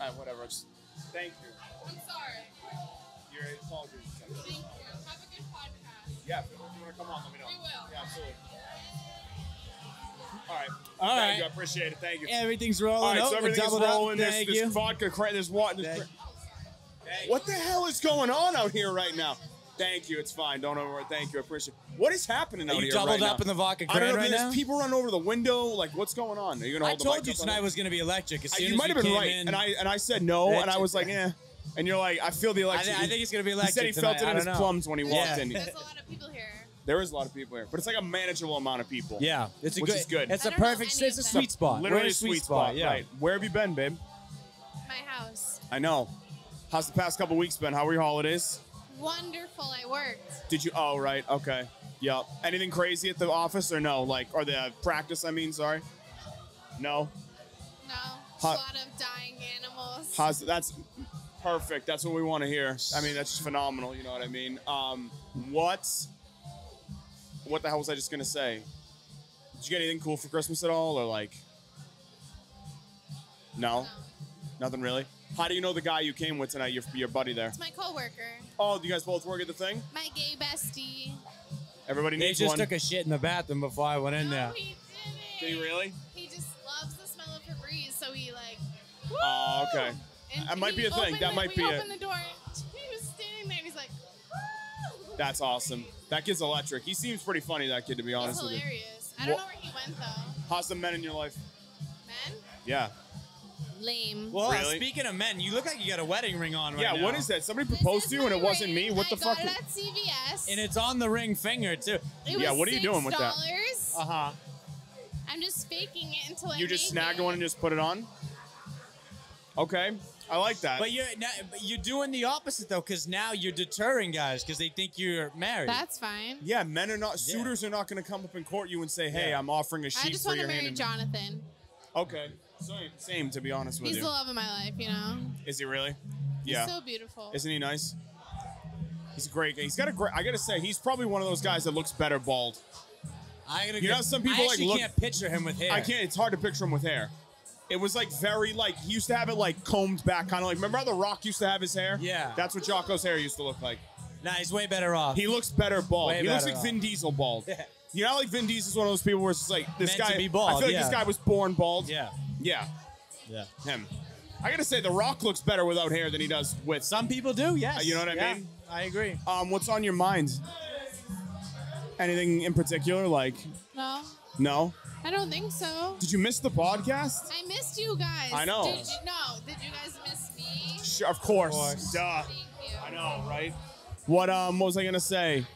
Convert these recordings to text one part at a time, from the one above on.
All right, whatever. Just, thank you. I'm sorry. Your apologies. Thank you. Have a good podcast. Yeah, if you want to come on, let me know. We will. Yeah, absolutely. All right. All Thank right. you. I appreciate it. Thank you. Everything's rolling. right, Oh, so we're everything's doubled up. rolling. Thank there's you. vodka, cra- there's water. There's Thank- cra- oh, what the hell is going on out here right now? Thank you. It's fine. Don't over. Thank you. I appreciate. What is happening out Are you here doubled right up now? in the vodka I don't know. crane right there's now? people running over the window. Like, what's going on? Are you gonna I hold the told mic you up on tonight it? was going to be electric. As Uh, soon you as might have been came right, in, and I and I said no, and I was like, eh. And you're like, I feel the I, electric. thi- I think it's going to be he electric. said he felt tonight. it I in his don't know. plums when he walked Yeah. in. There's a lot of people here. There is a lot of people here, but it's like a manageable amount of people. Yeah, it's a Which good. is good. It's I a don't know perfect. any It's a of them. sweet spot. Literally We're in a sweet spot. Yeah. Right. Where have you been, babe? My house. I know. How's the past couple weeks been? How were your holidays? Wonderful. I worked. Did you? Oh, right. Okay. Yep. Anything crazy at the office or no? Like, or the practice? I mean, sorry. No. No. Hot- a lot of dying animals. How's that's perfect. That's what we want to hear. I mean, that's just phenomenal. You know what I mean? Um, what? What the hell was I just gonna say? Did you get anything cool for Christmas at all, or like? No, No. nothing really. How do you know the guy you came with tonight? Your your buddy there. It's my coworker. Oh, do you guys both work at the thing? My gay bestie. Everybody They needs just one. took a shit in the bathroom before I went in No, there. he didn't. Did he really? He just loves the smell of Febreze, so he like. Oh, okay. And That might be a thing. opened That the- might we be opened it. the door. He was standing there, and he's like. "Woo!" That's awesome. That kid's electric. He seems pretty funny. That kid, to be He's honest with you. hilarious. I don't Wha- know where he went though. How's the men in your life? Men. Yeah. Lame. Well, Really? speaking of men, you look like you got a wedding ring on right yeah. now. What is that? Somebody proposed to you and my it wasn't me. What the I fuck? Got it at CVS. And it's on the ring finger too. It Yeah, was what are you doing with that? Uh huh. I'm just faking it until I You just make snagged it. one and just put it on. Okay, I like that. But you're now, but you're doing the opposite though, because now you're deterring guys because they think you're married. That's fine. yeah, men are not suitors are not going to come up and court you and say, "Hey, Yeah. I'm offering a sheet I just for want to marry Jonathan. Okay, same, same. To be honest with He's you, He's the love of my life, you know. is he really? He's Yeah. so beautiful. Isn't he nice? He's a great guy. He's got a great. I gotta say, he's probably one of those guys that looks better bald. I gotta You know, some people, I like, look- can't picture him with hair. I can't. It's hard to picture him with hair. It was like very like he used to have it like combed back, kind of like remember how the Rock used to have his hair? Yeah. that's what Jocko's hair used to look like. Nah, he's way better off. He looks better bald. Way he looks better like Vin. Diesel bald. Yeah. You know, like Vin Diesel's one of those people where it's just like this Meant to guy. be bald, I feel like yeah. this guy was born bald. yeah, yeah, yeah. him. I gotta say, The Rock looks better without hair than he does with. Some people do. Yes. Uh, you know what I Yeah, mean? I agree. Um, what's on your mind? Anything in particular? Like, no, no. I don't think so. Did you miss the podcast? I missed you guys. I know. Did you, no, did you guys miss me? Sure, of course. Of course. Duh. Thank you. I know, right? What um what was I gonna say?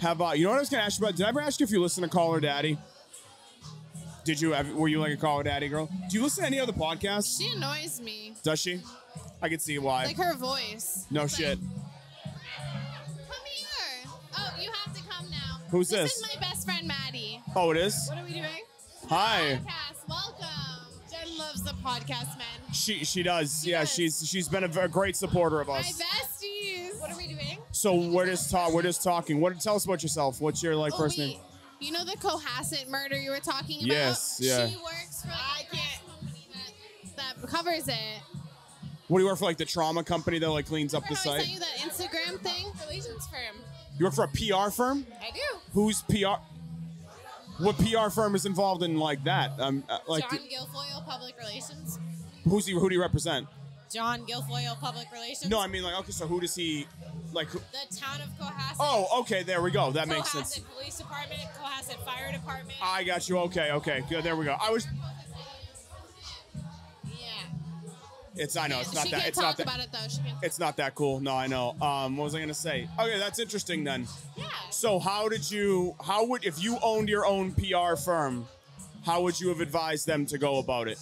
Have uh you know what I was gonna ask you about? Did I ever ask you if you listen to Call Her Daddy? Did you have were you like a Call Her Daddy girl? Do you listen to any other podcasts? She annoys me. Does she? I can see why. Like her voice. no It's shit. Like, come here. Oh, you have to come now. Who's this? this? is my best friend Maddie. Oh, it is. What are we doing? Hi. Podcast. Welcome. Jen loves the podcast, man. She she does. She yeah, does. she's she's been a great supporter of us. My besties. What are we doing? So we're just talk. We're just talking. What? Tell us about yourself. What's your like Oh, first wait. name? You know the Cohasset murder you were talking about? Yes, yeah. She works for like, I can't. company that, that covers it. What do you work for? Like the trauma company that like cleans up the how I site. sent you that Instagram thing? Relations firm. You work for a PR firm? I do. Who's PR? What PR firm is involved in like that? Um, uh, like John Guilfoil, Public Relations. who's he? Who do you represent? John Guilfoil, Public Relations. No, I mean like okay. So who does he like? Who, the town of Cohasset. oh, okay. There we go. That makes sense. Cohasset. Police Department, Cohasset Fire Department. I got you. Okay, okay. Good. There we go. I was. yeah. It's. I know. It's not that. It's talk not that. about it though. She can. It's not that cool. No, I know. Um, what was I gonna say? Okay, that's interesting then. Yeah. So how did you? How would if you owned your own PR firm? How would you have advised them to go about it?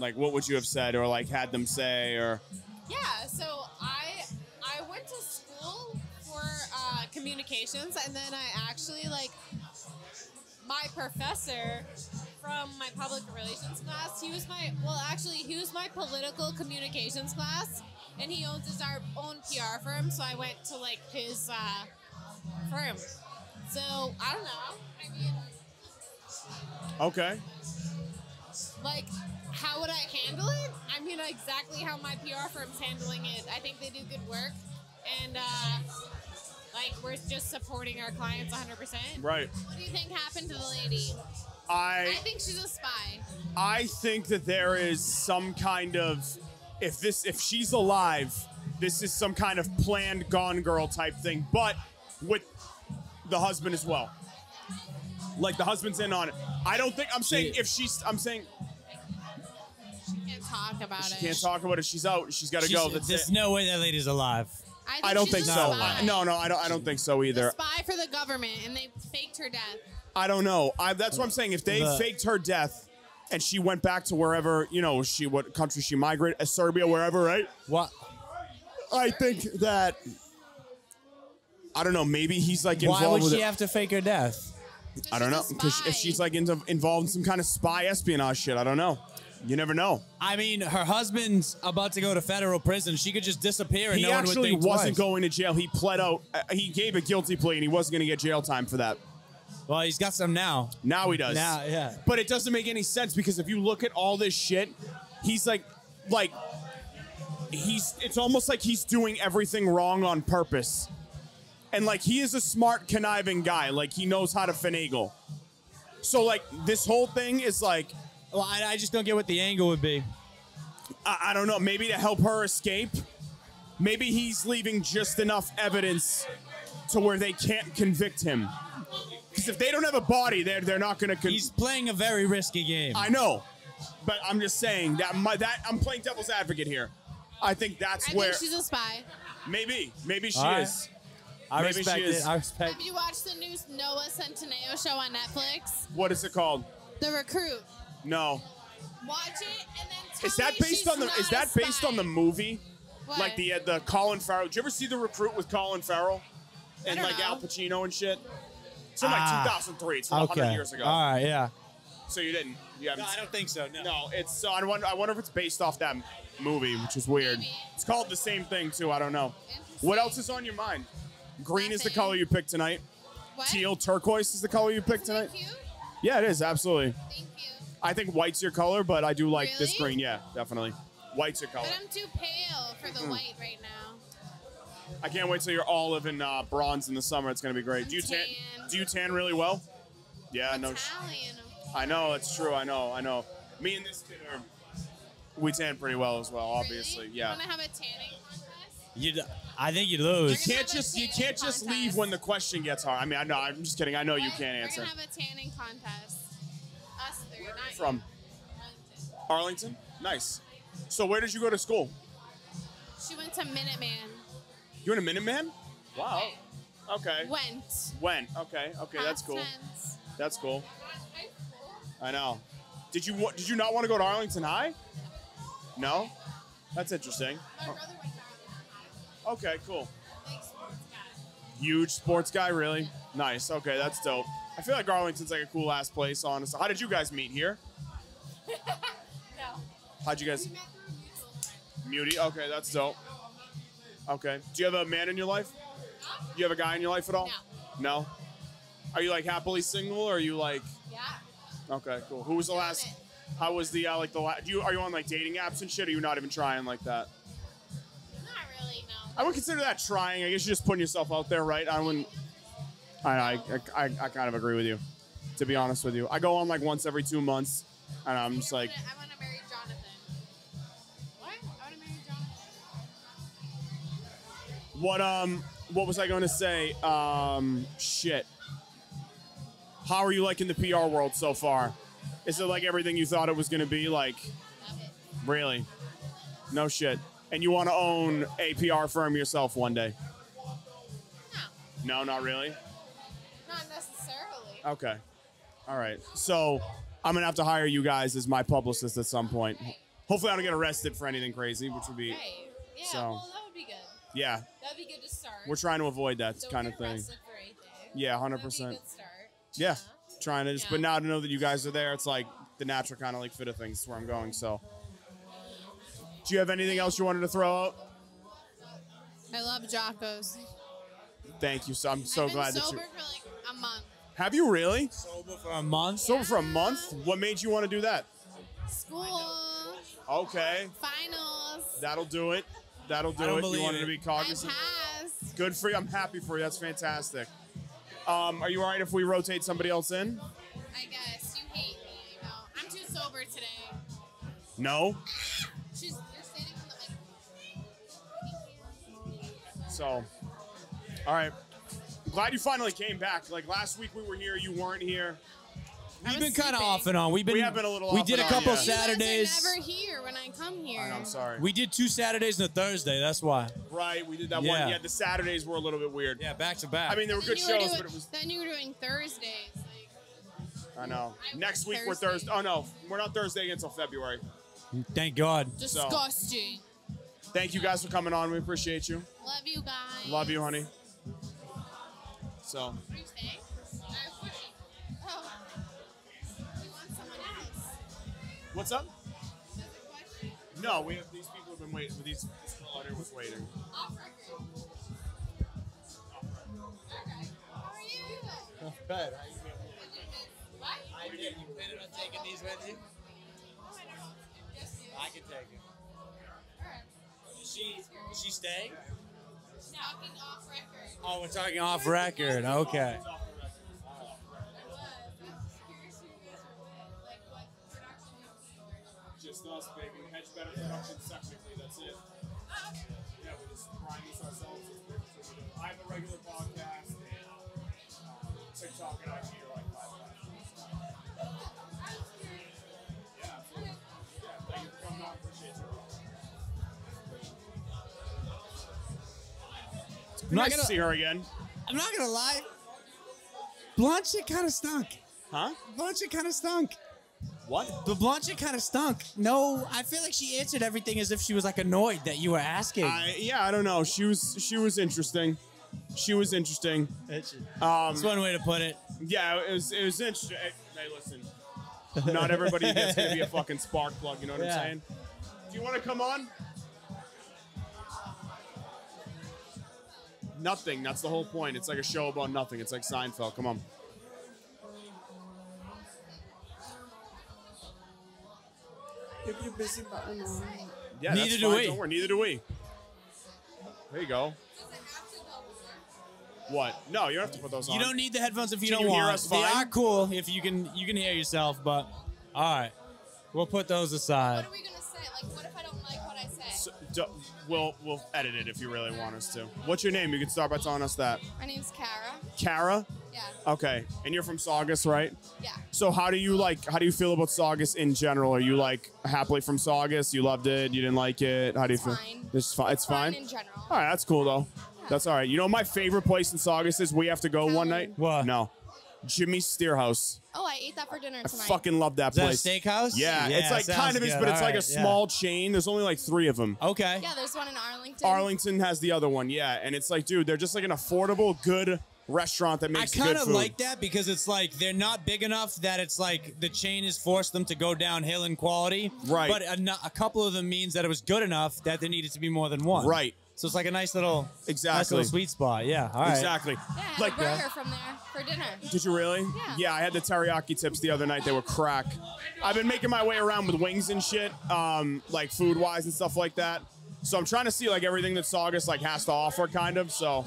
Like, what would you have said, or like had them say, or Yeah, so I I went to school for uh, communications, and then I actually like my professor from my public relations class. He was my well, actually, he was my political communications class, and he owns his our own PR firm. So I went to like his uh, firm. So I don't know. I mean, okay? Like, how would I handle it? I mean, exactly how my PR firm's handling it. I think they do good work, and uh, like we're just supporting our clients 100. percent Right. What do you think happened to the lady? I I think she's a spy. I think that there is some kind of if this if she's alive, this is some kind of planned Gone Girl type thing, but with the husband as well. Like the husband's in on it. I don't think I'm saying She- if she's I'm saying She can't talk about it. she it. can't talk about it. She's out. She's got to She's- go. That's There's it. no way that lady's alive. I, think I don't she's think a so. spy. No, no, I don't. I don't think so A either. spy for the government, and they faked her death. I don't know. I, that's what I'm saying. If they The- faked her death and she went back to wherever you know she what country she migrated, uh, Serbia, wherever, right? What? I think that I don't know. Maybe he's like involved Why would with she it. have to fake her death? I don't know because if she's like into, involved in some kind of spy espionage shit, I don't know. You never know. I mean, her husband's about to go to federal prison. She could just disappear and He no one would actually think wasn't twice. going to jail. He pled out. uh, He gave a guilty plea, and he wasn't going to get jail time for that. Well, he's got some now. Now he does. Now, yeah. But it doesn't make any sense because if you look at all this shit, he's like, like, he's. It's almost like he's doing everything wrong on purpose, and like he is a smart, conniving guy. Like he knows how to finagle. So like this whole thing is like, Well, I, I just don't get what the angle would be. I, I don't know, maybe to help her escape. Maybe he's leaving just enough evidence to where they can't convict him. Because if they don't have a body, they're they're not going to. Con- He's playing a very risky game. I know, but I'm just saying that my that I'm playing devil's advocate here. I think that's I where think she's a spy. maybe maybe she All right. is. I Maybe respect she is. it. I respect. Have you watched the new Noah Centineo show on Netflix? What is it called? The Recruit. No. Watch it and then tell Is that me based she's on the? not Is a that based spy. on the movie? What? Like the uh, the Colin Farrell. Did you ever see the Recruit with Colin Farrell and don't like know. Al Pacino and shit? It's from like Ah. 2003. It's from 100 Okay. years ago. All right. Yeah. So you didn't. You haven't. No, I don't think so. No. No, it's so I wonder. I wonder if it's based off that movie, which is weird. Maybe. It's called the same thing too. I don't know. What else is on your mind? Green is the color you picked tonight. What? Teal, turquoise is the color you picked Isn't tonight. cute? Yeah, it is absolutely. Thank you. I think white's your color, but I do like this green. Yeah, definitely. White's your color. But I'm too pale for the white right now. I can't wait till you're olive and uh, bronze in the summer. It's gonna be great. I'm Do you tan? tan. Do you tan really well? Yeah, no. sh- Italian. I know it's true. I know. I know. Me and this kid are. We tan pretty well as well. Obviously, really? yeah. You want to have a tanning contest? You. I think you'd lose. You can't just you can't just leave when the question gets hard. I mean, I know. I'm just kidding. I know you can't answer. We're gonna have a tanning contest. Us three, not you. From Arlington. Nice. So where did you go to school? She went to Minuteman. You in a Minuteman? Wow. Okay. Went. When? Okay. Okay, that's Past cool. tense. That's cool. Oh I know. Did you wa- did you not want to go to Arlington High? No. That's interesting. Okay, cool. Big sports guy. Huge sports guy, really? Nice. Okay, that's dope. I feel like Arlington's like a cool ass place, honestly. How did you guys meet here? No. How'd you guys We met through a. Muty? Okay, that's dope. Okay. Do you have a man in your life? You have a guy in your life at all? No. Are you like happily single or are you like Yeah. okay, cool. Who was the last how was the uh, like the last do you are you on like dating apps and shit or are you not even trying like that? Not really, no. I wouldn't consider that trying. I guess you're just putting yourself out there, right? I wouldn't I I, I, I, kind of agree with you, to be honest with you. I go on like once every two months, and I'm just like, I want to marry Jonathan. What? I want to marry Jonathan. What um what was I going to say? Um shit. How are you liking the PR world so far? Is it like everything you thought it was going to be like really? No shit. And you want to own a PR firm yourself one day? No, No, not really. not necessarily. Okay. All right. So, I'm going to have to hire you guys as my publicist at some point. Hopefully I don't get arrested for anything crazy, which would be Right. Yeah, So- well, that would be good. yeah. That'd be good to start. We're trying to avoid that Don't kind of thing. arrested for anything. Yeah, That'd be a 100%. good start. Yeah, trying to just. yeah. But now to know that you guys are there, it's like the natural kind of like fit of things. Is where I'm going. So, do you have anything else you wanted to throw out? I love Jocko's. Thank you. So I'm so I've been glad that sober you. for like a month. Have you really? Sober for a month. Sober for a month? What made you want to do that? School, Okay, finals. that'll do it. That'll do I don't it. You believe wanted it. to be I cognizant. passed. Good for you. I'm happy for you. That's fantastic. Um, are you all right if we rotate somebody else in? I guess you hate me. No, I'm too sober today. No. So, all right. I'm glad you finally came back. Like last week we were here, you weren't here. I We've was been kind of sleeping. off and on. We've been We have been a little We off did a and on, couple yeah. You guys are Saturdays. never here when I come here. I know, I'm sorry. We did two Saturdays and a Thursday. That's why. right, we did that Yeah. one. Yeah, the Saturdays were a little bit weird. Yeah, back to back. I mean, they were Then good you shows, doing, but it was. Then you were doing Thursdays. Like, I know. I Next work week we're Thursday. Thursday. Oh no, we're not Thursday until February. thank God. disgusting. Thank you guys for coming on. We appreciate you. Love you guys. Love you, honey. So, What do you say? I have. Oh. You want someone else? what's up? Question. No, we have these people who have been waiting. These this girl was waiting. Off record. Okay. How are you? Good. What? I did. You planning on taking these with you? She? Is she staying? Talking off record. Oh, we're talking off record. Okay. I was. I'm just curious who you guys were with. Like, what production you were Just us, baby. Hedge better production technically. I'm not nice gonna. to see her again. I'm not gonna lie. Blonde shit kind of stunk. Huh? Blonde shit kind of stunk. What? The blonde shit kind of stunk. No, I feel like she answered everything as if she was like annoyed that you were asking. I, yeah, I don't know. She was she was interesting. She was interesting. That's Um, one way to put it. yeah, it was it was interesting. Hey, listen. Not everybody gets to be a fucking spark plug. You know what Yeah. I'm saying? Do you want to come on? Nothing. That's the whole point. It's like a show about nothing. It's like Seinfeld. Come on. Yeah, Neither that's do fine. we. Don't worry. Neither do we. There you go. Does it have to go over? What? No, you don't have to put those on. You don't need the headphones if you Can don't you hear want. us They are cool if you can you can hear yourself, but all right, we'll put those aside. What are we gonna say? Like, what if I don't like what I say? So, do, we'll we'll edit it if you really want us to. What's your name? You can start by telling us that. My name's Kara. Kara. Yeah. Okay, and you're from Saugus, right? Yeah. So how do you like? How do you feel about Saugus in general? Are you like happily from Saugus? You loved it? You didn't like it? How do you feel? fine. It's fine. It's fine. in general. All right, that's cool though. That's all right. You know my favorite place in Saugus is we have to go Tell one me. night. What? No, Jimmy's Steerhouse. Oh, I ate that for dinner I tonight. fucking love that Is that a place. steakhouse? Yeah, Yeah, it's like kind of is, good. but it's All like a right, yeah. small chain. There's only like three of them. Okay. Yeah, there's one in Arlington. Arlington has the other one, yeah, and it's like, dude, they're just like an affordable, good restaurant that makes I kind of like that because it's like they're not big enough that it's like the chain has forced them to go downhill in quality. Right. But a, a couple of them means that it was good enough that there needed to be more than one. Right. So it's like a nice little, nice Exactly. little sweet spot. Yeah. All right. Exactly. Yeah, I had Like a burger from there for dinner. Did you really? Yeah. I had the teriyaki tips the other night. They were crack. I've been making my way around with wings and shit, um, like food wise and stuff like that. So I'm trying to see like everything that Saugus like has to offer, kind of. So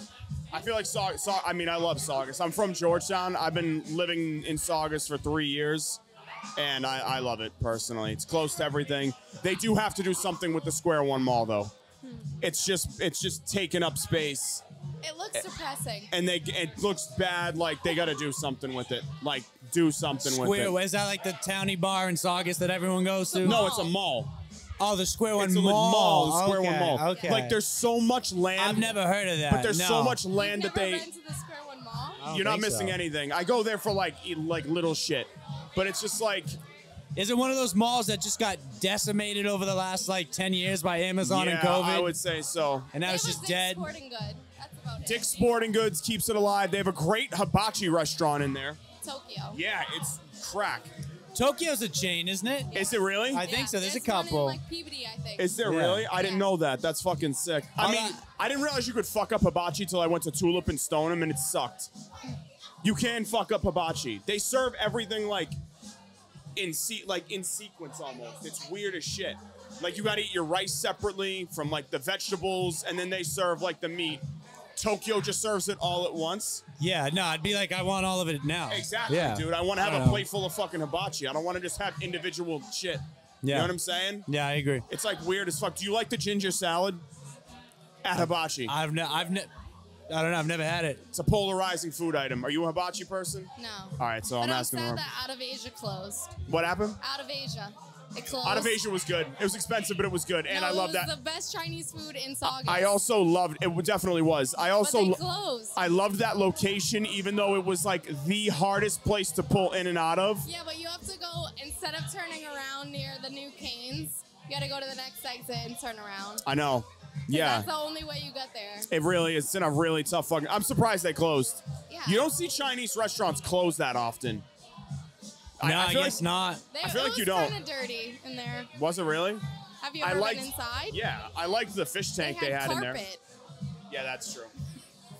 I feel like Saugus. Sau- I mean, I love Saugus. I'm from Georgetown. I've been living in Saugus for three years, and I, I love it personally. It's close to everything. They do have to do something with the Square One Mall though. It's just it's just taking up space It looks depressing. and they it looks bad. Like they got to do something with it. Like do something with it. Square, it. is that like the towny bar in Saugus that everyone goes to? No, it's a mall. Oh, the Square One It's a Mall. mall. The Square One Mall. Okay. Like there's so much land. I've never heard of that. But there's so much land You've that never they. been to the Square One Mall? You're not missing so. anything. I go there for like e- like little shit, but it's just like Is it one of those malls that just got decimated over the last like 10 years by Amazon yeah, and COVID? I would say so. and now They it's just Dick's dead. Sporting Good. That's about it. Dick's Sporting Goods keeps it alive. They have a great hibachi restaurant in there. Tokyo. Yeah, it's crack. Tokyo's a chain, isn't it? Is it really? I think so. There's a one in, couple. like Peabody, I think. Is there Yeah. really? I didn't know that. That's fucking sick. I mean, I didn't realize you could fuck up hibachi till I went to Tulip and Stoneham and it sucked. You can fuck up hibachi. They serve everything like in se- like in sequence almost. It's weird as shit. Like you got to eat your rice separately from like the vegetables, and then they serve like the meat. Tokyo just serves it all at once. Yeah, no, I'd be like, I want all of it now. Exactly, Yeah. dude. I want to I have a know. plate full of fucking hibachi. I don't want to just have individual shit. You Yeah. know what I'm saying? Yeah, I agree. It's like weird as fuck. Do you like the ginger salad at hibachi? I've ne- I've ne- I don't know. I've never had it. It's a polarizing food item. Are you a hibachi person? No. All right, so but I'm I'm asking sad her. that out of Asia closed. What happened? Out of Asia. It closed. Out of Asia was good. It was expensive, but it was good, and No, I love it was that. the best Chinese food in Saugus. I also loved it. Definitely was. I also but they lo- closed. I loved that location, even though it was like the hardest place to pull in and out of. yeah, but you have to go instead of turning around near the new Canes. You got to go to the next exit and turn around. I know. Yeah, That's the only way you get there. it really is. It's in a really tough fucking. I'm surprised they closed. Yeah. You don't see Chinese restaurants close that often. I- no, I I, feel guess like- not. They, I feel it like you don't. kind of dirty in there. Was it really? Have you I ever liked. been inside? Yeah, I liked the fish tank they they had had, in there. Yeah, that's true.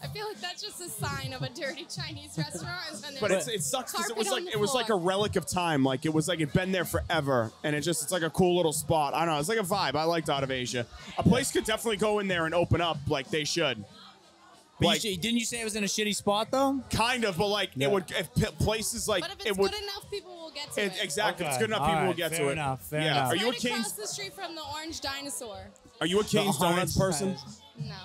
I feel like that's just a sign of a dirty Chinese restaurant. is when But there's it's, it sucks because it was like it was like a relic of time. Like it was like it'd been there forever, and it just it's like a cool little spot. I don't know. It's like a vibe. I liked out of Asia. A place could definitely go in there and open up like they should. But Like- you, didn't you say it was in a shitty spot though? Kind of, but like Yeah. it would if p- places like But if it's it would. good enough, people will get to It, it. exactly. If it's good enough, All people will get Fair to it. enough. Fair yeah. enough. Are you a right Kane's? across the street from the Orange Dinosaur. Are you a Kane's The Donuts person? size. No.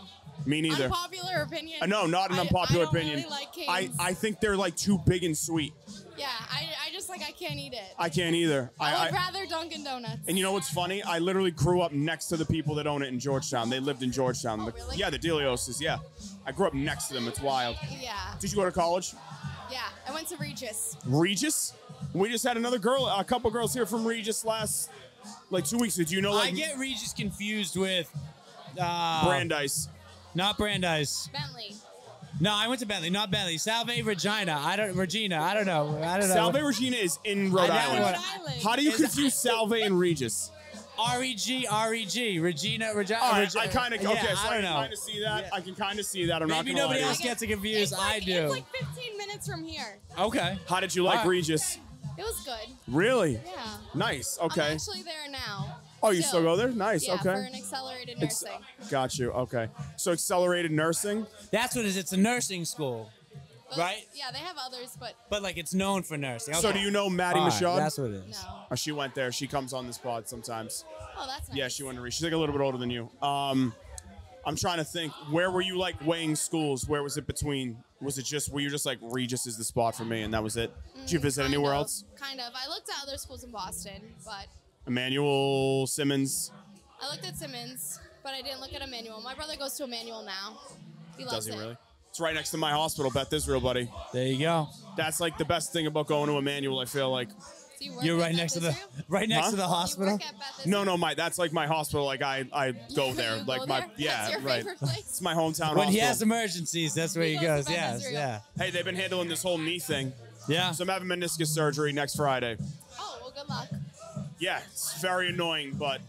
Me neither. Unpopular opinion. Uh, no, not an unpopular I don't opinion. Really like I I think they're like too big and sweet. yeah, I, I just like I can't eat it. I can't either. I, I, would I rather Dunkin' Donuts. and you know what's funny? I literally grew up next to the people that own it in Georgetown. They lived in Georgetown. Oh, The- really? Yeah, the Delioses. Yeah, I grew up next to them. It's wild. yeah, Did you go to college? yeah. I went to Regis. Regis. We just had another girl, a couple girls here from Regis last, like two weeks. ago. Do you know like I get Regis confused with uh, Brandeis? Not Brandeis. Bentley. No, I went to Bentley, not Bentley. Salve Regina. I don't Regina. I don't know. I don't know. Salve Regina is in Rhode Island. Rhode Island. How do you confuse Salve and Regis? R E G R E G Regina Regina. All right, I kind of yeah, okay. So I I, can kind of see that. Yeah. I can kind of see that. I'm not Maybe gonna nobody else gets it confused. Like, I do. It's like 15 minutes from here. okay. How did you like All right. Regis? It was good. Really? Yeah. Nice. Okay. I'm Okay. actually there now. Oh, you still go there? Nice. Yeah, okay. for an accelerated Ex- nursing. got you. Okay. So accelerated nursing. That's what it is. It's a nursing school, But- right? Yeah, they have others, but but like it's known for nursing. So do you know Maddie All right, Michaud? That's what it is. no. Oh, she went there. She comes on this pod sometimes. Oh, that's nice. Yeah, she went to Regis. She's like a little bit older than you. Um, I'm trying to think. Where were you like weighing schools? Where was it between? Was it just were you just like Regis is the spot for me and that was it? Did you visit Kind anywhere of, else? Kind of. I looked at other schools in Boston, but Emmanuel Simmons. I looked at Simmons, but I didn't look at Emmanuel. My brother goes to Emmanuel now. He loves Does he it. really? It's right next to my hospital, Beth Israel, buddy. There you go. That's like the best thing about going to Emmanuel. I feel like. Do you work You're at right Beth next to the Israel? right next Huh? to the you hospital. work at Beth No, Israel? no, my that's like my hospital. Like I, I go You there. go like my there? yeah, That's your right. favorite place? It's my hometown When he has emergencies, that's where He he goes goes. to Beth Yes, Israel. yeah, hey, they've been handling this whole knee thing. yeah. So I'm having meniscus surgery next Friday. Oh, well, good luck. Yeah, it's very annoying, but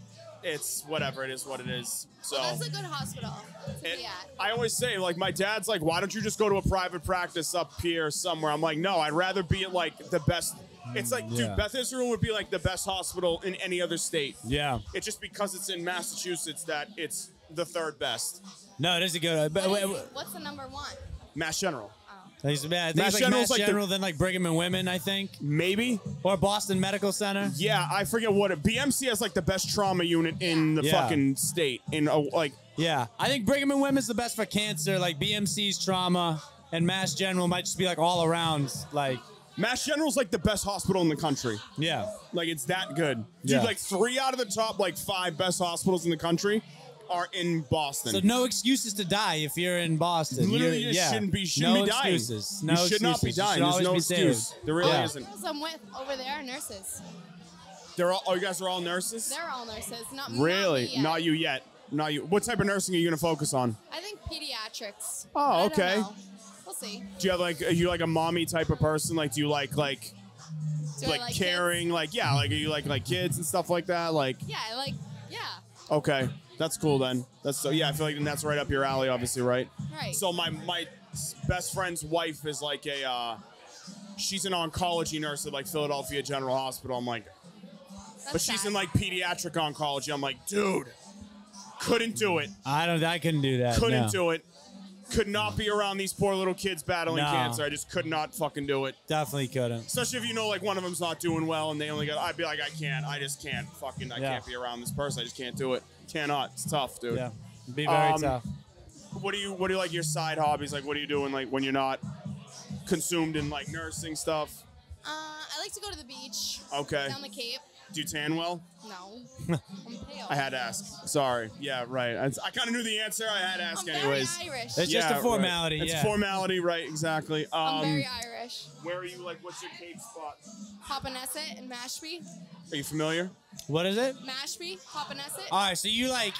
it's whatever. It is what it is. So Well, that's a good hospital to it- be at. I always say, like, my dad's like, why don't you just go to a private practice up here somewhere? I'm like, no, I'd rather be at like the best. It's like, Yeah. dude, Beth Israel would be like the best hospital in any other state. Yeah. It's just because it's in Massachusetts that it's the third best. No, it is a good. But What wait, is- wait, what's the number one? Mass General, He's. I think Mass like General's Mass like the- General, then like Brigham and Women, I think, maybe. or Boston Medical Center. Yeah, I forget what it. BMC has like the best trauma unit in the Yeah. fucking state. In a, like, Yeah, I think Brigham and Women's the best for cancer. Like BMC's trauma and Mass General might just be like all around. Like, Mass General's like the best hospital in the country. yeah, Like it's that good. Dude, Yeah. like three out of the top like five best hospitals in the country are in Boston. so no excuses to die if you're in Boston. Literally, You're- you yeah. shouldn't be shouldn't no be dying. excuses. No you should not be dying. There's no be excuse. saved. There really Yeah. isn't. Those I'm with over there are nurses. They're all. Oh, you guys are all nurses. They're all nurses. Not really? Not, me yet. Not you yet. Not you. What type of nursing are you gonna focus on? I think pediatrics. Oh, okay. We'll see. Do you have like are you like a mommy type of person? Like do you like like Do I like, like caring? kids? Like yeah, like are you like like kids and stuff like that? Like Yeah, like. Yeah. okay, that's cool then. That's so yeah. I feel like then that's right up your alley, obviously, right? Right. So my my best friend's wife is like a uh, she's an oncology nurse at like Philadelphia General Hospital. I'm like, That's but she's sad. in like pediatric oncology. I'm like, dude, couldn't do it. I don't. I couldn't do that. Couldn't no. do it. Could not be around these poor little kids battling No. cancer. I just could not fucking do it. Definitely couldn't. Especially if you know like one of them's not doing well and they only got. I'd be like, I can't. I just can't. Fucking, I Yeah. can't be around this person. I just can't do it. Cannot. It's tough, dude. Yeah. Be very Um, tough. What do you? What do you like your side hobbies? Like, what are you doing like when you're not consumed in like nursing stuff? Uh, I like to go to the beach. Okay. Down the Cape. Do you tan well? No. I'm pale. I had to ask. Sorry. Yeah, right. I, I kind of knew the answer. I had to ask I'm anyways. very Irish. It's just Yeah, a right. formality. It's yeah. a formality, right? Exactly. Um, I'm very Irish. where are you? Like, what's your Cape spot? Popponesset and Mashpee. Are you familiar? what is it? Mashpee, Popponesset. All right. So you like,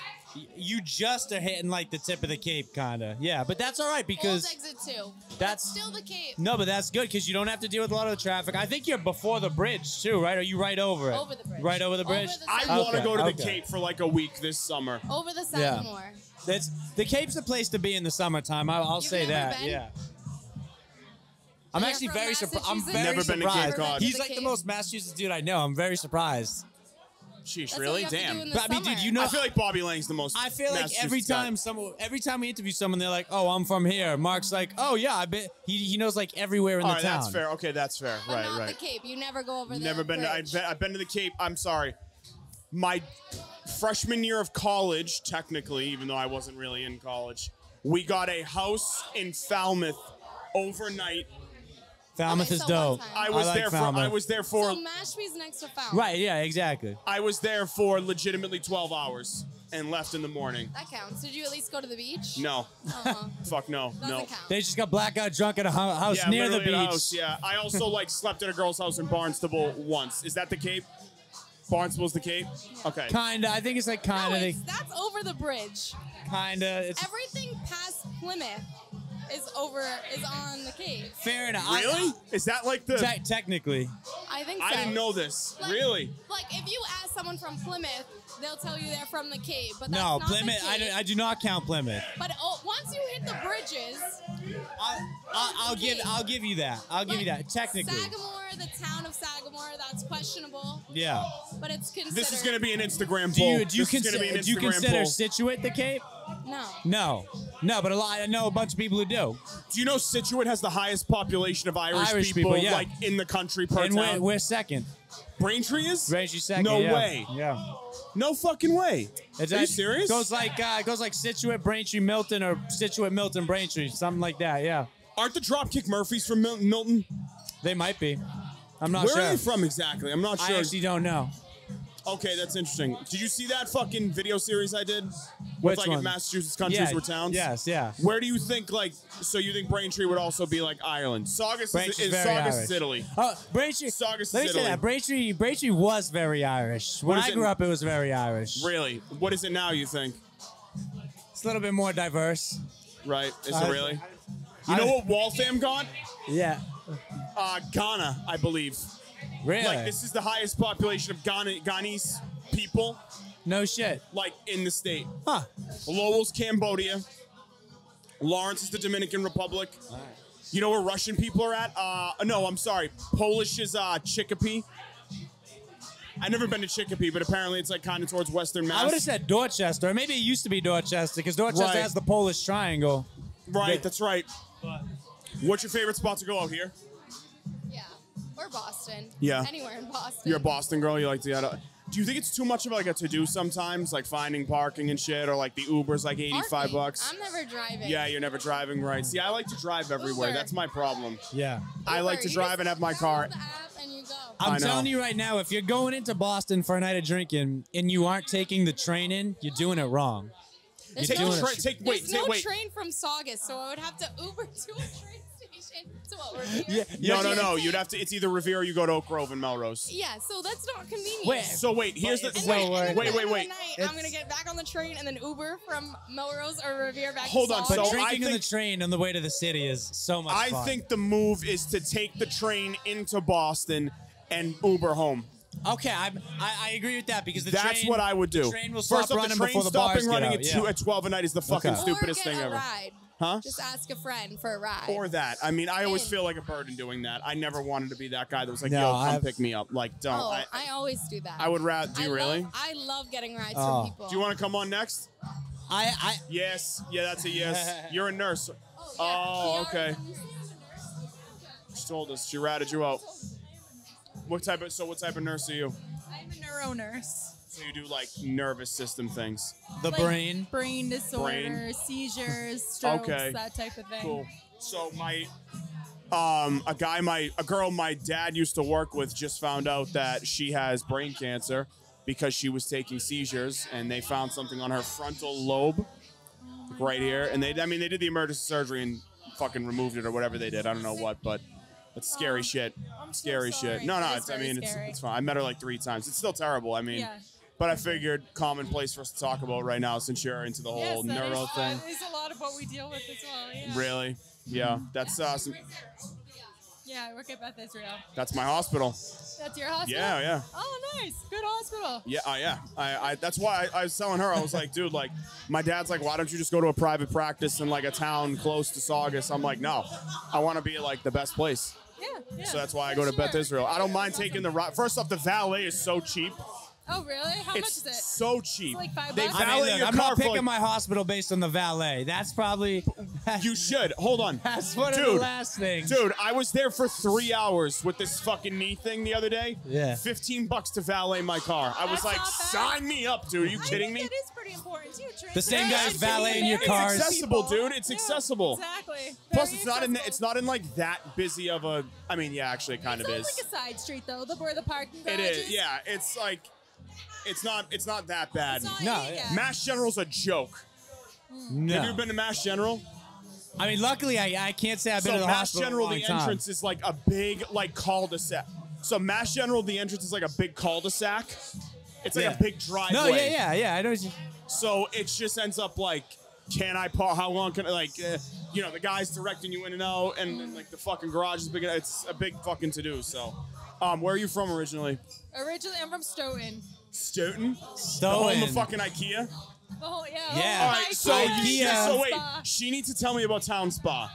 you just are hitting like the tip of the Cape, kinda. Yeah, but that's all right because Old exit two. that's- still the Cape. no, but that's good because you don't have to deal with a lot of the traffic. I think you're before the bridge too, right? Are you right over it? Over the bridge. Right over the Over bridge. the I want to go to the okay. Cape for like a week this summer. Over the Yeah. Sagamore. That's the Cape's a place to be in the summertime. I, I'll say that. been? Yeah. I'm You're actually very surprised. I'm very Never been to Cape. Cod. He's like the Cape. most Massachusetts dude I know. I'm very surprised. Sheesh, That's really? what you have to do Damn. in the But I mean, dude, you know, I feel like Bobby Lang's the most. I feel like every Massachusetts guy. time someone, every time we interview someone, they're like, "Oh, I'm from here." Mark's like, "Oh yeah, I bet he, he knows like everywhere in All the right, town." that's fair. Okay, that's fair. But right, not right. the Cape. You never go over the Never been. To, I've, bridge. been, I've been to the Cape. I'm sorry. My freshman year of college, technically, even though I wasn't really in college, we got a house in Falmouth overnight. Falmouth Okay, is so dope. one time. I was like there for. Falmouth. I was there for. So Mashpee's next to Falmouth. Right? Yeah, exactly. I was there for legitimately 12 hours and left in the morning. That counts. Did you at least go to the beach? No, Uh-huh. fuck no, Doesn't no. count. They just got blackout drunk at a hu- house Yeah, near the literally at a beach. house, yeah, I also like slept at a girl's house in Barnstable once. Is that the Cape? Barnstable's the Cape. Okay. Kinda. I think it's like no, kinda. it's, that's over the bridge. kinda. It's Everything past Plymouth is over is on the Cape. fair enough. Really? Is that like the? te- technically. I think so. I didn't know this. Like- Really? Like if you ask someone from Plymouth, they'll tell you they're from the Cape, but that's No, not Plymouth. The I, do, I do not count Plymouth. But oh, once you hit the bridges, I, I, I'll give. I'll give you that. I'll give you that. Technically. Sagamore, the town of Sagamore, that's questionable, Yeah. but it's considered. This is gonna be an Instagram Do poll. you do you, this consider, be an do you consider poll. Scituate the Cape? no. No, no, but a lot. I know a bunch of people who do. Do you know Scituate has the highest population of Irish, Irish people, people, yeah. like in the country per and we're, town? we're second. Braintree is? Braintree second. No yeah. way. Yeah. No fucking way. It's Are you serious? Goes like uh, goes like Scituate, Braintree, Milton, or Scituate, Milton, Braintree, something like that. Yeah, Aren't the Dropkick Murphys from Mil- Milton? they might be. I'm not Where sure. are they from exactly? I'm not sure. I actually don't know. Okay, that's interesting. Did you see that fucking video series I did? With Which like one? if Massachusetts countries yeah, were towns? Yes, yeah. Where do you think like so you think Braintree would also be like Ireland? Saugus Braintree's is, is very Saugus Irish. is Italy. Oh, Braintree. Saugus let me is say Italy. that Braintree, Braintree was very Irish. When What is I it- grew up, it was very Irish. Really? What is it now you think? It's a little bit more diverse. Right? Is I- it really? You know I- what Waltham got? Yeah. Uh, Ghana, I believe. Really? Like this is the highest population of Ghana, Ghanese people no shit. like in the state. Huh. Lowell's Cambodia. Lawrence is the Dominican Republic. You know where Russian people are at? Uh, no, I'm sorry. Polish is uh, Chicopee. I've never been to Chicopee, but apparently it's like kind of towards Western Mass. I would have said Dorchester, or maybe it used to be Dorchester, because Dorchester Right. has the Polish triangle. right, that's right. What's your favorite spot to go out here? Yeah. Or Boston. Yeah. Anywhere in Boston. You're a Boston girl. You like to get out. Do you think it's too much of like a to do sometimes, like finding parking and shit, or like the Uber's like 85 bucks? I'm never driving. yeah, you're never driving right. See, I like to drive everywhere. Uber. That's my problem. Yeah. I like to You drive just and have my download car. The app and you go. I'm know. telling you right now, if you're going into Boston for a night of drinking and you aren't taking the train in, you're doing it wrong. There's Take no, the train. Take wait. there's Take no wait. train from Saugus, so I would have to Uber to a train station. To what we're here. Yeah, No, no, no. You'd have to. It's either Revere or you go to Oak Grove and Melrose. Yeah, so that's not convenient. Wait, So wait, here's the But it's And wait, wait, wait, wait. Night, I'm gonna get back on the train and then Uber from Melrose or Revere back Hold to on, But So Saugus. I drinking on the think- train on the way to the city is so much I fun. think the move is to take the train into Boston and Uber home. Okay, I'm, I I agree with that because the That's train, what I would do. the train will First stop off, the train before the stopping bars get running out, at, yeah. two, at 12 at night is the fucking Okay. or stupidest get thing a ever. ride. Huh? Just ask a friend for a ride. Or that. I mean, I always And- feel like a burden doing that. I never wanted to be that guy that was like, No, "Yo, come I've- pick me up." Like, don't. oh, I, I, always do that. I would rather. Do you I really? Love, I love getting rides Oh. from people. do you want to come on next? I, I Yes. Yeah, that's a yes. You're a nurse. Oh, Oh, okay. can you say I'm a nurse? She told us. She ratted you out. What type of? So, what type of nurse are you? I'm a neuro nurse. So you do like nervous system things. the Like brain. brain disorder, seizures, strokes, Okay. that type of thing. Cool. So my um a guy my a girl my dad used to work with just found out that she has brain cancer because she was taking seizures and they found something on her frontal lobe right here and they I mean they did the emergency surgery and fucking removed it or whatever they did. I don't know what, but it's scary Oh, shit. I'm so Scary shit. No, no, It is I mean it's it's fine. I met her like 3 times. It's still terrible. I mean Yeah. But I figured commonplace for us to talk about right now since you're into the whole yes, neuro is, thing. That is a lot of what we deal with as well. Yeah. Really? Yeah, that's uh, some, Yeah, I work at Beth Israel. that's my hospital. That's your hospital. Yeah, yeah. Oh, nice. Good hospital. Yeah, uh, yeah. I, I that's why I, I was telling her I was like, dude, like, my dad's like, why don't you just go to a private practice in like a town close to Saugus? I'm like, no, I want to be at like the best place. Yeah. yeah So that's why I for go to Beth. Israel. I don't mind taking the ride. First off, the valet is so cheap. Oh, really? How it's much is it? so cheap. like five they bucks? I mean, valet look, your I'm car not for picking like, my hospital based on the valet. That's probably You should hold on, that's one of dude. the last things. Dude, I was there for three hours with this fucking knee thing the other day. Yeah. 15 bucks to valet my car. I was That's like, sign me up, dude. Are you I kidding think me? It is pretty important too. The same guy Transportation is valeting your very cars. It's accessible, people. dude. It's Yeah, accessible. Exactly. Plus, Very it's not in. accessible. It's not in like that busy of a. I mean, yeah, actually, it kind It's of on is. like a side street though, the where the parking It garage is. Yeah, it's like. It's not. It's not that bad. It's not, No, yeah. yeah. Mass General's a joke. No. Have you been to Mass General? I mean, luckily, I, I can't say I've been so to the Mass hospital General, in a the time. entrance is like a big like cul-de-sac. So Mass General, the entrance is like a big cul-de-sac. It's like Yeah. a big driveway. No, yeah, yeah, yeah. I know. what you- So it just ends up like, can I park? How long can I like? Uh, you know, the guy's directing you in and out, and, then like the fucking garage is big. It's a big fucking to do. So, um, where are you from originally? Originally, I'm from Stoughton. Stoughton, the Stowing. home of fucking IKEA. Oh, yeah. Yeah. Oh, All my right, so God. IKEA. yeah, so wait, she needs to tell me about Town Spa.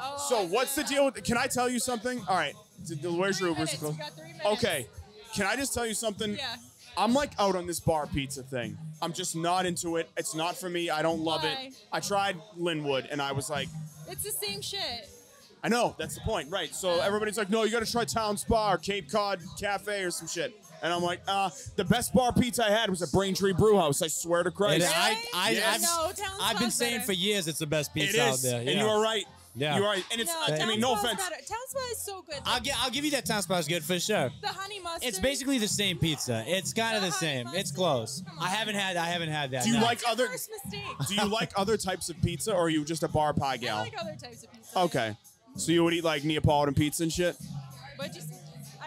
Oh, So what's the deal? with Can I tell you something? All right, d- d- where's your Three Uber? minutes, we got three minutes. Okay, can I just tell you something? Yeah. I'm like out on this bar pizza thing. I'm just not into it. It's not for me. I don't love Why? it. I tried Linwood and I was like, It's the same shit. I know, that's the point, right? So everybody's like, no, you gotta try Town Spa or Cape Cod Cafe or some shit. And I'm like, uh, the best bar pizza I had was at Braintree Brewhouse. I swear to And Christ. I, I, Yes. I've, No, I've been saying better. for years it's the best It pizza out is, there. and you are right. Yeah. you are right. And it's, no, I, I mean, no offense. Better. Town Spa is so good. I'll, Like, gi- I'll give you that town spot is good for sure. the honey mustard. It's basically the same pizza. It's kind of the The same. honey It's close. I haven't had. I haven't had that. Do you no. like other? First mistake. Do you like other types of pizza, or are you just a bar pie I gal? like other types of pizza. Okay, so you would eat like Neapolitan pizza and shit. But just,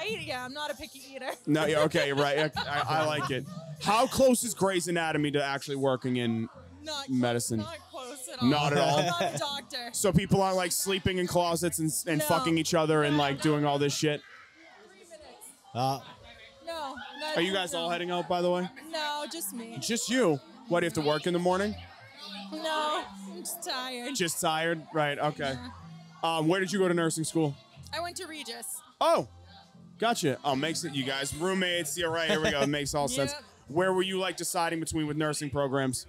I eat. Yeah, I'm not a picky eater. No, yeah, okay, right. I, I like it. How close is Grey's Anatomy to actually working in? Not close, Medicine. Not close at all. Not at all? I'm not a doctor. So people aren't like sleeping in closets and, and No. fucking each other and like doing all this shit. Three minutes. Uh, No. Not, Are you guys no. all heading out, by the way? No, just me. Just you. What do you have to work in the morning? No, I'm just tired. Just tired, right? Okay. Um, where did you go to nursing school? I went to Regis. Oh, gotcha. Oh, makes it you guys roommates. Yeah, right. Here we go. It makes all sense. Yep. Where were you like deciding between with nursing programs?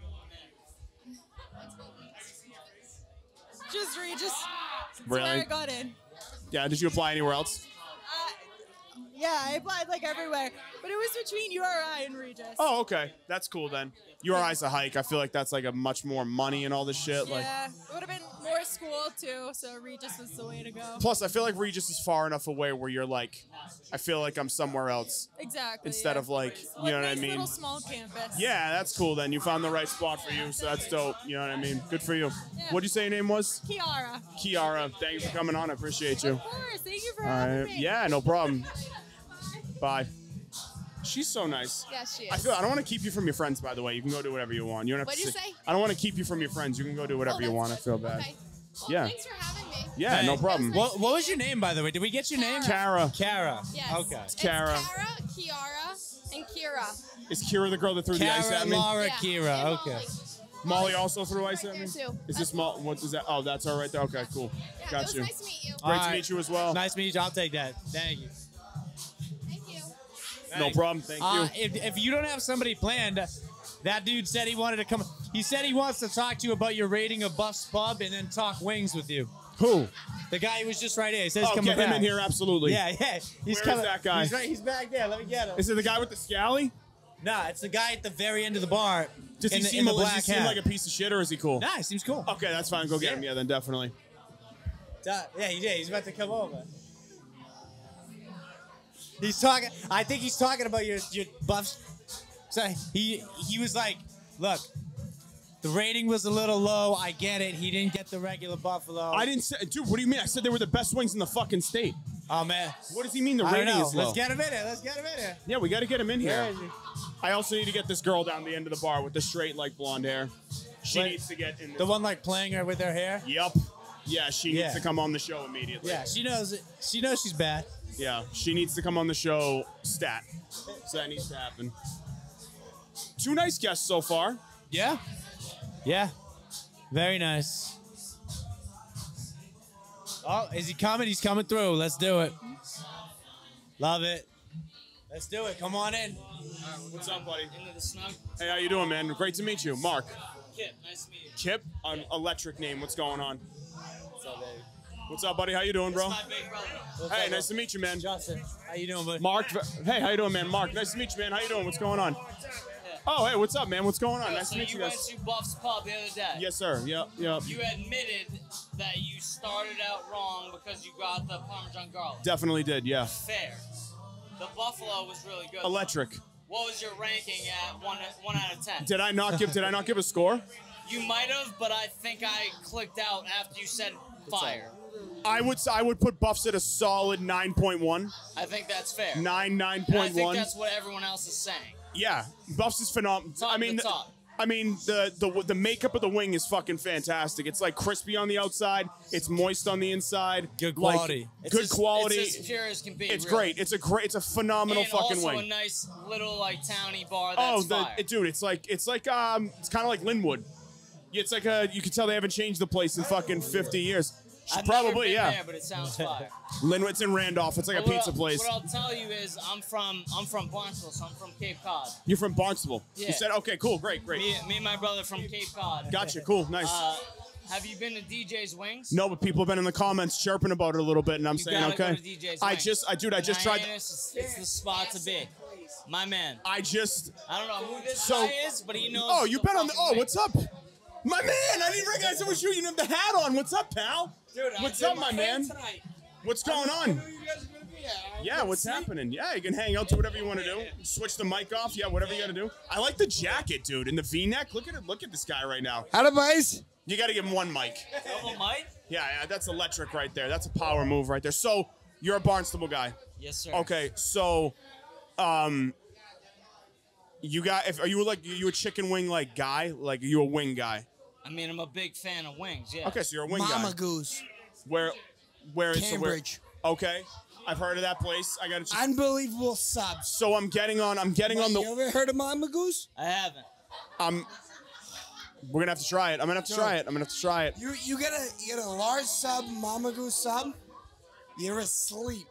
Just Regis. That's Really? where I got in. Yeah. Did you apply anywhere else? Uh, yeah, I applied like everywhere, but it was between URI and Regis. Oh, okay. That's cool then. URI's a hike. I feel like that's like a much more money and all this shit. Like, yeah, it would have been more school too, so Regis was the way to go. plus I feel like Regis is far enough away where you're like, I feel like I'm somewhere else Exactly. instead yeah. of like, you know what I mean? Little small campus. Yeah, that's cool then. You found the right spot for you, so that's dope. You know what I mean? Good for you. Yeah. What'd you say your name was? Kiara. Kiara. Thanks for coming on. I appreciate you. Of course. Thank you for All having right. me. Yeah, no problem. Bye. She's so nice. Yes, she is. I feel I don't want to keep you from your friends, by the way. You can go do whatever you want. You don't have What'd to you say? I don't want to keep you from your friends. You can go do whatever Oh, you that's want. I feel bad. Okay. Well, Yeah. Thanks for having me. Yeah, no Hey. problem. what, what was your name, by the way? Did we get your name? Kara. Kara. Yes. Okay. It's Kara. Kara, Kiara, and Kira. Is Kira the girl that threw the ice at me? Laura, Yeah, Kira. they're Okay. like, Molly also threw ice at me. There too. Is this Molly? What is that? Oh, that's all right there. Okay, cool. Yeah, Got it was you. nice to meet you. Great All to meet you as well. Nice to meet you. I'll take that. Thank you. No problem. Thank Uh, you. if, if you don't have somebody planned, that dude said he wanted to come. He said he wants to talk to you about your rating of Buff's Pub and then talk wings with you. Who? The guy who was just right here. He says Oh, coming get him in here, absolutely. Yeah, yeah. He's Where is coming. that guy? He's right. He's back there. Let me get him. Is it the guy with the scally? Nah, it's the guy at the very end of the bar. Does he the, seem, does he seem like a piece of shit, or is he cool? Nah, he seems cool. Okay, that's fine. Go get him. Yeah, then definitely. Yeah, he did. He's about to come over. He's talking. I think he's talking about your your buffs. So he he was like, look, the rating was a little low. I get it. He didn't get the regular Buffalo. I didn't say, dude. What do you mean? I said they were the best wings in the fucking state. Oh man. What does he mean? The I rating is low. Let's get him in here. Let's get him in here. yeah, we got to get him in here. I also need to get this girl down the end of the bar with the straight, like blonde hair. She Wait, needs to get in. The one like playing her with her hair. Yep. Yeah, she Yeah. needs to come on the show immediately. Yeah, she knows it. She knows she's bad. Yeah, she needs to come on the show stat. So that needs to happen. Two nice guests so far. Yeah. Yeah. Very nice. Oh, is he coming? He's coming through. Let's do it. Love it. Let's do it. Come on in. What's up, buddy? Into the snug. Hey, how you doing, man? Great to meet you, Mark. Kip, nice to meet you. Kip, an electric name. What's going on? What's up, baby? What's up, buddy? How you doing, bro? It's my big brother. Hey, nice to meet you, man. Justin, how you doing, bud? Mark, hey, how you doing, man? Mark, nice to meet you, man. How you doing? What's going on? Oh, hey, what's up, man? What's going on? Yo, Nice so to meet you you went guys. to Buff's Pub the other day. Yes, sir. Yep, yep. You admitted that you started out wrong because you got the Parmesan garlic. Definitely did. Yeah. Fair. The buffalo was really good. Electric. What was your ranking at one one out of ten? Did I not give? Did I not give a score? You might have, but I think I clicked out after you said fire. I would. s- I would put Buffs at a solid nine point one. I think that's fair. Nine nine And I think that's what everyone else is saying. Yeah, Buffs is phenomenal. Top I mean, to top. I mean the the the makeup of the wing is fucking fantastic. It's like crispy on the outside. It's moist on the inside. Good like, quality. It's good as- quality. It's as pure as can be. It's really. great. It's a great. It's a phenomenal and fucking also wing. a nice little like towny bar. oh, the fire. it- dude, it's like it's like um, it's kind of like Lynwood. It's like a you can tell they haven't changed the place in fucking 50 years. I've Probably, yeah. There, but it sounds fire. Lynwood's in Randolph. It's like a pizza place. What I'll tell you is, I'm from I'm from Barnstable, so I'm from Cape Cod. You're from Barnstable. Yeah. You said okay, cool, great, great. Me, me and my brother from Cape Cod. Gotcha, cool, nice. Uh, have you been to DJ's Wings? no, but people have been in the comments chirping about it a little bit, and I'm You saying okay. go to DJ's I just, I dude, I just tried. It's, it's the spot to be. My man. I just. I don't know who this So- guy is, but he knows. Oh, you the been on the. Oh, what's up? My man, I didn't recognize it was you. You have the hat on. What's up, pal? Dude, What's did up, my man? Tonight. What's going on? Yeah, what's happening? Yeah, you can hang out, do whatever you want to do. Switch the mic off. Yeah, whatever you got to do. I like the jacket, dude, and the V-neck. Look at it. Look at this guy right now. How boys? You got to give him one mic. Double mic? Yeah, yeah, that's electric right there. That's a power move right there. So you're a Barnstable guy. Yes, sir. Okay, so, um, you got if are you like you a chicken wing like guy? Like are you a wing guy? I mean, I'm a big fan of wings. Yeah. Okay, so you're a wing Mama guy. Goose. Where, where is so where- okay, I've heard of that place. I got to. Unbelievable subs. So I'm getting on. I'm getting on the. you the. ever heard of Mama Goose? I haven't. I'm. We're gonna have to try it. I'm gonna have to try it. I'm gonna have to try it. You you get a you get a large sub, Mama Goose sub. You're asleep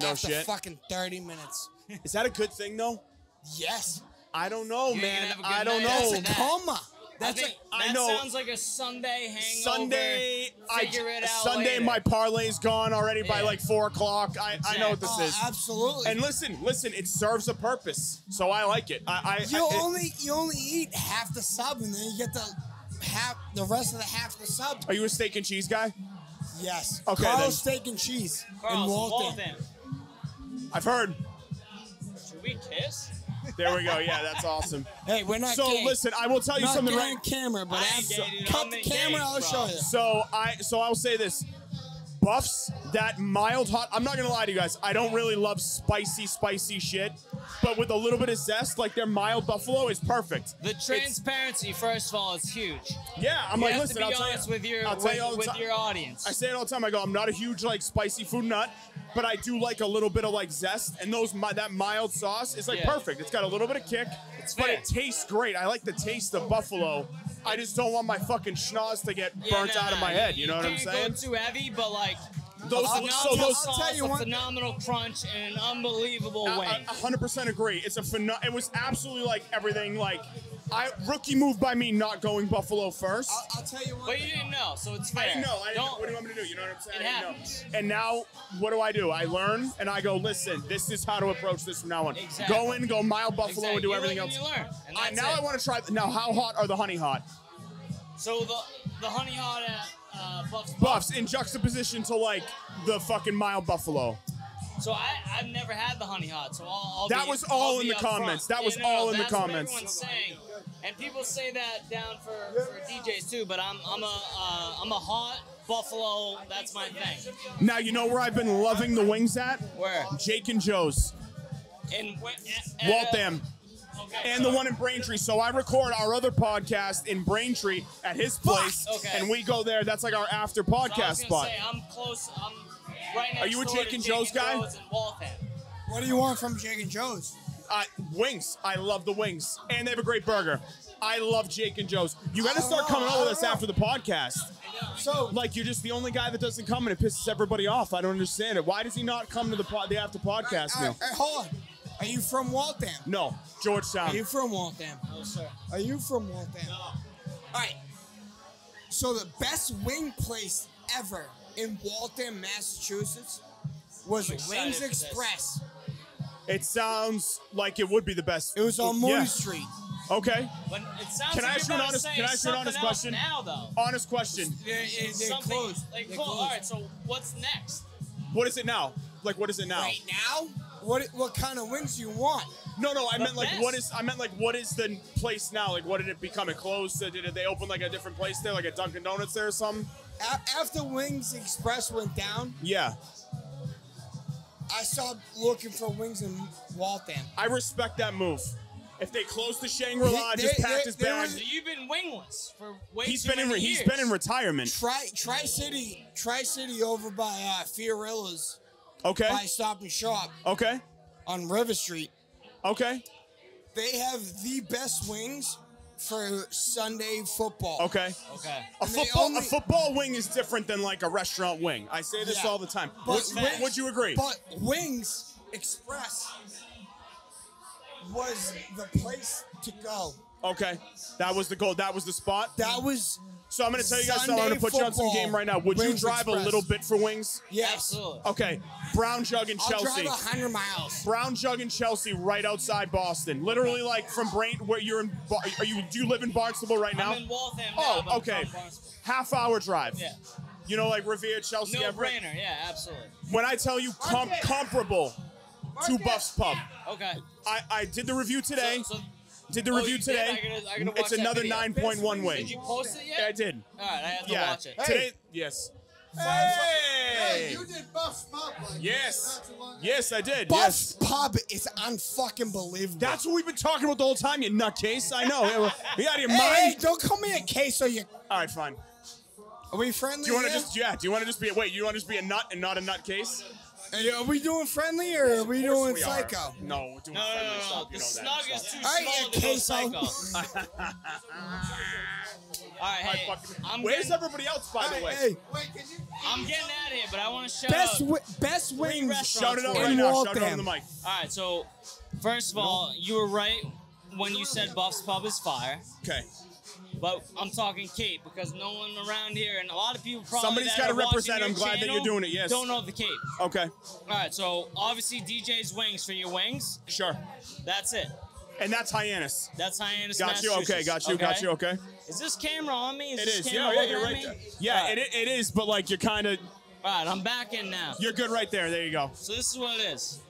No after shit. fucking 30 minutes. Is that a good thing though? Yes. I don't know, You're man. have a good I don't night know. That's after a that. Coma. I That's think a, I that know. sounds like a Sunday hangover. Sunday, I Figure it out Sunday, later. my parlay's gone already by like four o'clock. I, I know what this oh, is. absolutely. And listen, listen, it serves a purpose, so I like it. I, I, you I- it- only you only eat half the sub, and then you get the half the rest of the half the sub. are you a steak and cheese guy? Yes. Okay, Carl's then. Steak and Cheese Carlson, in Waltham. Waltham. I've heard. Should we kiss? There we go. Yeah, that's awesome. Hey, we're not So gay. listen, I will tell you not something gay right. on camera, but I ain't after gay, dude. cut I'm the engaged, camera, I'll show you. So I so I'll say this. Buffs that mild hot. I'm not gonna lie to you guys. I don't really love spicy, spicy shit, but with a little bit of zest, like their mild buffalo is perfect. The transparency, first of all, is huge. Yeah, I'm you like, listen, I'll tell you, with your I'll tell with, you all the with your audience. I say it all the time. I go, I'm not a huge like spicy food nut, but I do like a little bit of like zest, and those mi- that mild sauce is like Yeah. perfect. It's got a little bit of kick, It's but fair. it tastes great. I like the taste of buffalo. I just don't want my fucking schnoz to get Yeah, burnt nah, out of my head. You know what I'm saying? go too heavy, but like Those- a so phenomenal those- sauce, I'll tell you a one- phenomenal crunch, and an unbelievable I- wing. 100% agree. It's a phenom- It was absolutely like everything. Like, I rookie move by me not going Buffalo first. I'll, I'll tell you what. but you didn't know, so it's fair. I didn't know. I didn't know. What do you want me to do? You know what I'm saying? It I didn't know. happens. And now, what do I do? I learn and I go, listen, this is how to approach this from now on. Exactly. Go in, go mile Buffalo, Exactly. and do You everything live else. and you learn, and I, now it. I want to try. Now, how hot are the honey hot? So the the honey hot at uh, Buff's Buffs in juxtaposition to like the fucking mile Buffalo. So I I've never had the honey hot, so I'll. I'll That be, was all in the comments. That Yeah, was no, no, all in the comments. everyone's saying, and people say that down for, for DJs too. But I'm I'm a uh, I'm a hot buffalo. That's my thing. Now you know where I've been loving the wings at? Where Jake and Joe's, and where, at, Waltham. Okay, and the one in Braintree. So I record our other podcast in Braintree at his place, Okay. and we go there. That's like our after so I was podcast gonna spot. Say, I'm close. I'm right next Are you a door Jake to and Joe's guy? Joe's in Waltham. What do you want from Jake and Joe's? Uh, wings. I love the wings, and they have a great burger. I love Jake and Joe's. You got to start coming out with us after the podcast. So, Like you're just the only guy that doesn't come, and it pisses everybody off. I don't understand it. Why does he not come to the pod, the after podcast All meal? right, all right, hold on. Are you from Waltham? No, Georgetown. Are you from Waltham? No sir. Are you from Waltham? No. All right. So the best wing place ever in Waltham, Massachusetts, was Wings. Express. It sounds like it would be the best. It was on Moody Yeah. Street. Okay. But it sounds Can I like ask you're an honest- say can I ask you an honest question? Now though. Honest question. They, they, they Something closed. like They cool. closed. All right. So what's next? What is it now? Like what is it now? Right now, what what kind of wings do you want? No, no, I The meant like best. what is I meant like what is the place now? Like what did it become? It closed? Did they open like a different place there, like a Dunkin' Donuts there or something? After Wings Express went down, Yeah, I stopped looking for wings in Waltham. I respect that move. If they close the Shangri La, just they- packed they- his they bag. was- you've been wingless for way He's too been in many he's years. been in retirement. Tri Tri City, Tri City over by uh, Fiorillo's Okay, by Stop and Shop okay, on River Street. okay, They have the best wings for Sunday football. okay. Okay. A football only- a football wing is different than like a restaurant wing. I say this Yeah. all the time. But Would, Wings- would you agree? But Wings Express was the place to go. Okay, that was the goal. That was the spot. That was So I'm gonna tell you guys something. I'm gonna put you on some football, game right now. Would you Wings drive a Express. little bit for wings? yes. Absolutely. Okay, Brown Jug in I'll Chelsea. drive hundred miles. Brown Jug in Chelsea, right outside Boston. Literally, like from Brain, where you're in. Bar- Are you? Do you live in Barnstable right now? I'm in Waltham now. oh, I'm okay. from Barnstable. Half hour drive. Yeah. You know, like Revere, Chelsea, No Everett. brainer. Yeah, absolutely. When I tell you com- comparable to Buff's Pub, Okay. I, I did the review today. So, so did the Oh, review you did? today. I gotta- I gotta watch it's another video. 9.1 wing. did you post it yet? Yeah, I did. All right, I have to Yeah. watch it. Today, yes. Hey! you did Buff's Pub. Like Yes. not too long ago. Yes, I did. Buff's Yes. Pub is unfucking believable. That's what we've been talking about the whole time, you nutcase. I know. You out of your hey, mind? hey, don't call me a queso. You All right, fine. are we friendly? Do you want to just yeah? Do you want to just be a wait? You want to just be a nut and not a nutcase? Hey, Are we doing friendly or are we doing we are. psycho? No, we're doing No, no, friendly no, no. stuff. The snug that. is too All right, small yeah, to go queso. psycho. All right, hey, I'm Where's getting, everybody else, by the way? hey, Wait, can you? I'm getting out of here, but I want to shout best out. wi- best wings. restaurants Shout it out in right now. Shout it out on the mic. All right, so first of all, you were right when you said Buff's Pub is fire. Okay. But I'm talking Cape because no one around here, and a lot of people probably somebody's gotta represent. I'm glad that you're doing it, yes. Don't know the Cape. Okay. All right, so obviously DJ's Wings for your wings. Sure. That's it. And that's Hyannis. That's Hyannis. Got you. Okay. Got you. Got you. Okay. Is this camera on me? Is It this is. camera Yeah. Yeah. You're right there. Yeah. Right. It, it is. But like you're kind of All right, I'm back in now. you're good right there. There you go. So this is what it is.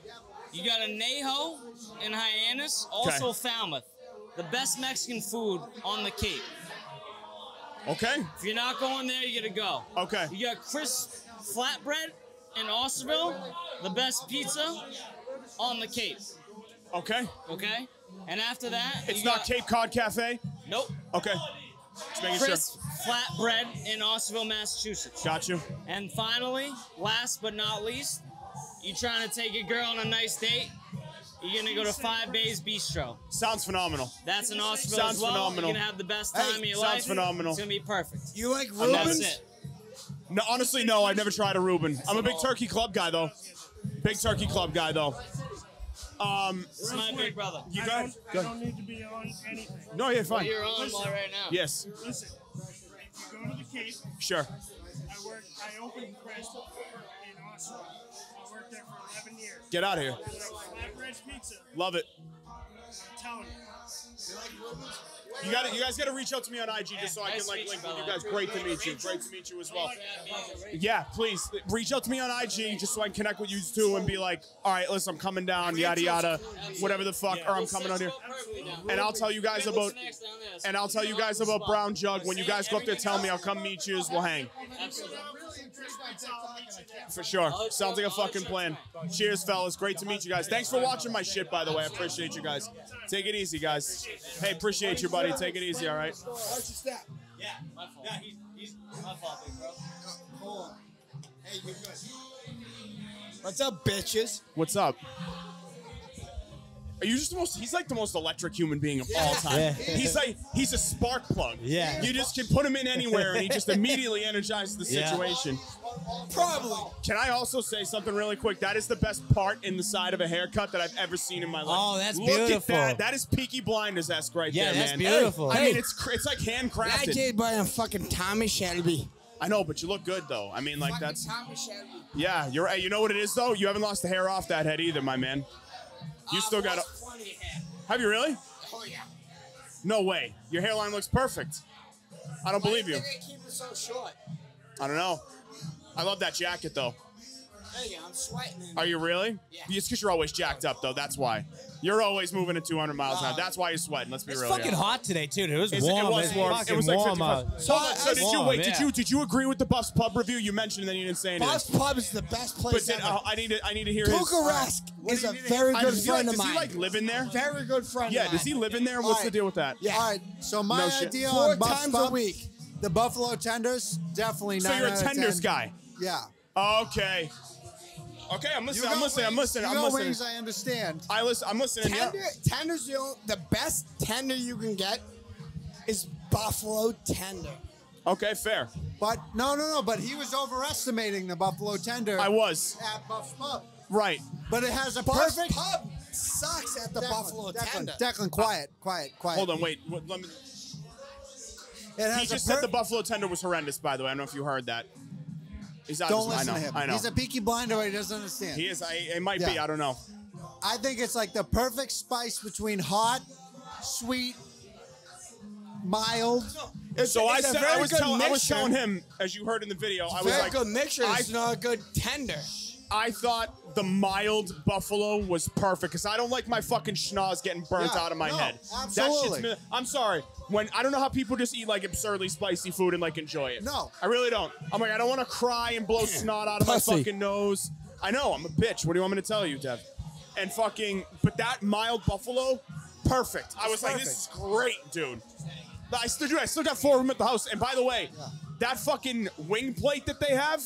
You got Añejo in Hyannis, also Falmouth. The best Mexican food on the Cape. Okay. If you're not going there, you gotta go. Okay. You got crisp flatbread in Osterville, the best pizza on the Cape. Okay. Okay? And after that, It's not got, Cape Cod Cafe. Nope. Okay. Just making sure. Crisp flatbread in Osterville, Massachusetts. Got you. And finally, last but not least, you trying to take your girl on a nice date? You're gonna go to Five Bays Bistro. Sounds phenomenal. That's in Osterville Sounds as well. phenomenal. You're gonna have the best time Hey, of your sounds life. phenomenal. It's gonna be perfect. You like And that's it. No, honestly, no. I've never tried a Reuben. I'm a big turkey club guy though. Big turkey club guy though. Um, This is my big brother. you I don't, I don't need to be on anything. No, yeah, fine. You're on one right now. Yes, Listen, if you go to the Cape, sure. I worked, I opened Crest in Oslo. There for 11 years. Get out of here. Pizza, Love it. I'm telling you. You got You guys got to reach out to me on IG just so I can like link with you guys. Great to meet you. Great to meet you as well. Yeah, please reach out to me on IG just so I can connect with you too and be like, all right, listen, I'm coming down, yada yada, whatever the fuck, or I'm coming on here. And I'll tell you guys about, and I'll tell you guys about Brown Jug. When you guys go up there, tell me. I'll come meet you. We'll hang. For sure. Sounds like a fucking plan. Cheers, fellas. Great to meet you guys. Thanks for watching my shit, by the way. I appreciate you guys. Take it easy, guys. Hey, appreciate you, buddy. Take it easy, all right? Watch your step. Yeah. Yeah, he's, he's my fault, big bro. Hold. Hey, you good? What's up, bitches? What's up? Are you just the most? He's like the most electric human being of all time. Yeah. He's like he's a spark plug. Yeah. You just can put him in anywhere, and he just immediately energizes the Yeah. situation. Probably. Can I also say something really quick? That is the best part in the side of a haircut that I've ever seen in my life. Oh, that's Look beautiful. At that. That is Peaky Blinders esque right Yeah, there, that's man. beautiful. I Hey, mean, it's it's like That handcrafted. kid by a fucking Tommy Shelby. I know, but you look good though. I mean, like Fucking that's Tommy Shelby. yeah. You're right. You know what it is though? You haven't lost the hair off that head either, my man. You still got a. Have you really? Oh yeah. No way. Your hairline looks perfect. I don't believe you. Why do you think keep it so short? I don't know. I love that jacket though. There you. I'm sweating. Are you really? Yeah. It's because you're always jacked up though. That's why. You're always moving at 200 miles an hour. Uh, That's why you're sweating. Let's be It's real. It's fucking yeah. hot today, too. It was Is it- warm. it was It's warm. fucking It was like warm 55. out. So, so did you warm, wait? Did you did you agree with the Buffs pub review? You mentioned and then you didn't say anything. Buff's Pub is the best But place did, ever. uh, I need to I need to hear his. Bucharest is a you need to very good does he, like, friend of Does mine. he like live in there? Very good friend Yeah. of Does he live in there? What's All the deal with that? Yeah. All right, so my No idea Four on Buff's times Pub, a week. the Buffalo Tenders, definitely So you're a tenders guy. Yeah. Okay. Okay, I'm listening. I'm listening. I'm listening. I'm listening. wings, I understand. I listen. I'm listening. Yeah. Tender, tender's the, only, the best tender you can get is buffalo tender. Okay, fair. But no, no, no. But he was overestimating the Buffalo Tender I was at Buff's Pub. right. But it has a Buff's perfect. Pub sucks at the Declan, buffalo Declan, tender. Declan, uh, quiet, quiet, quiet. Hold on. Wait. Let me. He just said the buffalo tender was horrendous. By the way, I don't know if you heard that. He's out of Don't his- listen I know, to him. I know. He's a peaky blinder. but He doesn't understand. he is. I, it might be. I don't know. I think it's like the perfect spice between hot, sweet, mild. It's, So I it's a said very I was good telling I was mixture. telling him as you heard in the video. I was very like, good mixture. I, It's not a good tender. I thought the mild buffalo was perfect because I don't like my fucking schnoz getting burnt Yeah, out of my no, head. absolutely. That shit's. I'm sorry. When I don't know how people just eat like absurdly spicy food and like enjoy it. No. I really don't. I'm like I don't want to cry and blow snot out of Pussy. my fucking nose. I know I'm a bitch. What do you want me to tell you, Dev? And fucking, but that mild buffalo, perfect. I was like, this is great, dude. But I still do. I still got four of them at the house. And by the way, that fucking wing plate that they have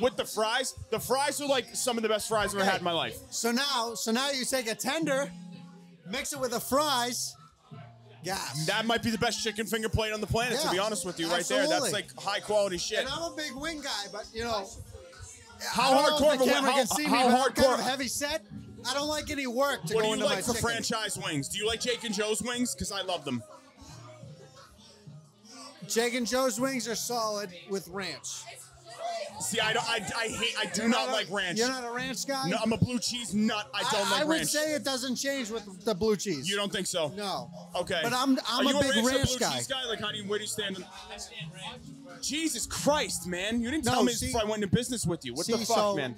with the fries, the fries are like some of the best fries I've ever had in my life. So now, so now you take a tender, mix it with the fries. Gas. That might be the best chicken finger plate on the planet, to be honest with you, right there. That's like high quality shit. and I'm a big wing guy, but you know, How I don't know hardcore of a camera how, can see me, how but I'm kind hardcore? of heavy set. I don't like any work to what go do you like for chicken. franchise wings? Do you like Jake and Joe's wings? Because I love them. Jake and Joe's wings are solid with ranch. See, I don't. I, I hate. I do not a- like ranch. You're not a ranch guy. No, I'm a blue cheese nut. I don't I, like I would ranch. say it doesn't change with the blue cheese. you don't think so? No. Okay. But I'm I'm a big a ranch, ranch blue guy. guy? Like, how do you? Where do you stand? On... Jesus Christ, man! You didn't No, tell me see- I went into business with you. What the fuck, so- man?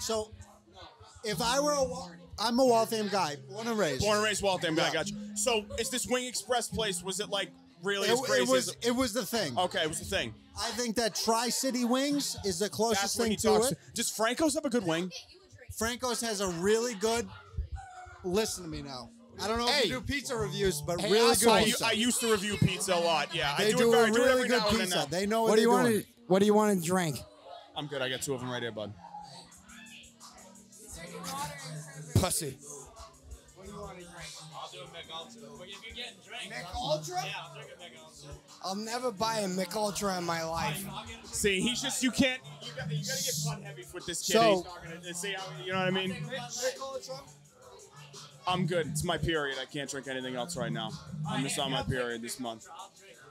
So, if I were a, I'm a Waltham guy, born and raised. Born and raised Waltham guy. Yeah. Got you. So, is this Wing Express place? Was it like really it, as crazy it was as? it was the thing. Okay, it was the thing. I think that Tri City Wings is the closest when thing to talks. it. Does Franco's have a good wing? Franco's has a really good. Listen to me now. I don't know if you do pizza reviews, but Hey, really good I, u- pizza. I used to review pizza a lot. Yeah, they I do, do it, very, a I do it really every good now and then pizza. now. They know what, What do you they're want to What do you want to drink? I'm good. I got two of them right here, bud. Pussy. What do you want Mich Ultra? I'll never buy a Mich Ultra in my life. See, he's just you can't. You got, you got to get fun heavy with this kid. So- he's not gonna see you know what I mean. I'm good. It's my period. I can't drink anything else right now. I'm just on my period this month.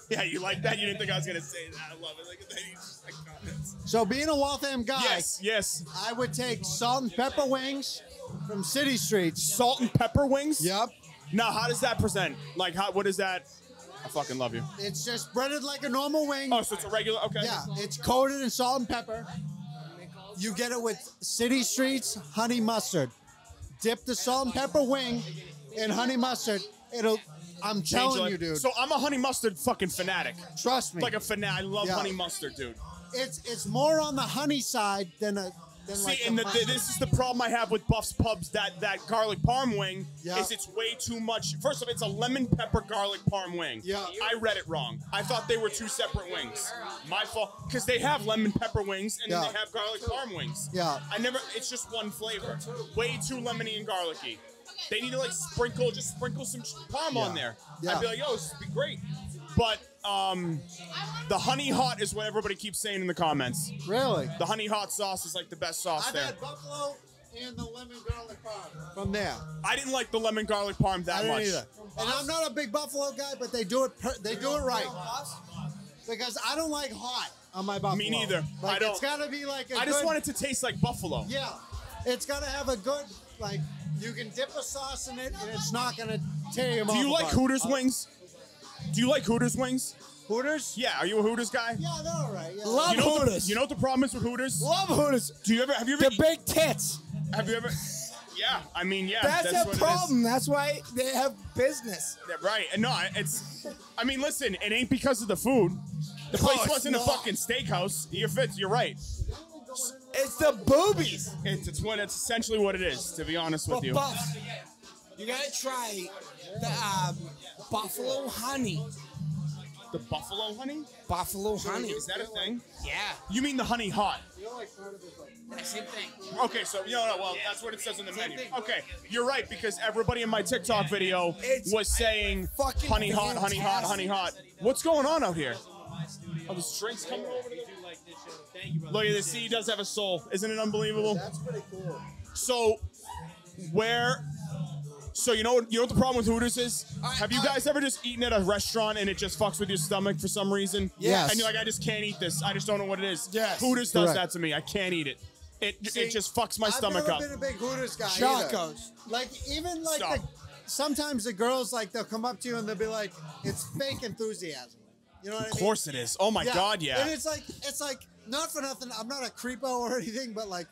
Yeah, you like that? You didn't think I was gonna say that? I love it. Like, you just like. Oh, so being a Waltham guy, Yes, yes. I would take salt and pepper wings from City Street. Salt and pepper wings. Yep. Now, how does that present? Like, how? What is that? I fucking love you. It's just breaded like a normal wing. Oh, so it's a regular. Okay. Yeah, it's coated in salt and pepper. You get it with City Streets honey mustard. Dip the salt and pepper wing in honey mustard. It'll. I'm telling you, dude. So I'm a honey mustard fucking fanatic. Trust me. Like a fanatic. I love Yeah. honey mustard, dude. it's it's more on the honey side than a than See, like and the the, this is the problem I have with Buff's Pubs. That that garlic parm wing Yeah. is it's way too much. First of all, it's a lemon pepper garlic parm wing. Yeah. I read it wrong. I thought they were two separate wings. My fault. Because they have lemon pepper wings and Yeah. then they have garlic parm wings. Yeah. I never. It's just one flavor. Way too lemony and garlicky. They need to like sprinkle, just sprinkle some parm on there. Yeah. I'd be like, yo, this would be great. But um, the honey hot is what everybody keeps saying in the comments. really. The honey hot sauce is like the best sauce I've there. had buffalo and the lemon garlic parm from there. I didn't like the lemon garlic parm that I didn't much. either. And I'm not a big buffalo guy, but they do it. Per- they do it right. Because I don't like hot on my buffalo. Me neither. Like, I don't- It's got to be like a I just good- want it to taste like buffalo. Yeah, it's got to have a good like. You can dip a sauce in it, and it's not gonna tear your Do you like apart. Hooters wings? Do you like Hooters wings? Hooters? Yeah, are you a Hooters guy? Yeah, they're all right. Yeah. Love you know what the- Hooters. you know what the problem is with Hooters? Love Hooters. Do you ever have you ever The big tits. have you ever? Yeah, I mean yeah, That's, that's, a what problem. That's why they have business. Yeah, right, and no, it's. I mean, listen, it ain't because of the food. The place it's wasn't a fucking steakhouse. You're fits. You're right. It's the boobies. It's it's what it's essentially what it is. To be honest with But you. Buff, you gotta try the um, buffalo honey. The buffalo honey? Buffalo honey. Is that a thing? Yeah. You mean the honey hot? Same thing. Okay, so you know, no, well, that's what it says in the menu. Okay, you're right because everybody in my TikTok video It's was saying fucking honey hot, honey hot, honey hot. What's going on out here? Oh, the drinks coming over to the Look at this. See, he does have a soul. Isn't it unbelievable? That's pretty cool. So, where? So you know, you know what the problem with Hooters is? I- Have you I- guys ever just eaten at a restaurant and it just fucks with your stomach for some reason? Yes. And you're like, I just can't eat this. I just don't know what it is. Yes. Hooters does Correct. that to me. I can't eat it. It See, it just fucks my stomach I've stomach never up. been a big Hooters guy. Chacos. Like even like Stop. the, sometimes the girls like they'll come up to you and they'll be like, "It's fake enthusiasm." You know what I mean? Of course it is. Oh my god, yeah. And it's like it's like not for nothing. I'm not a creepo or anything, but like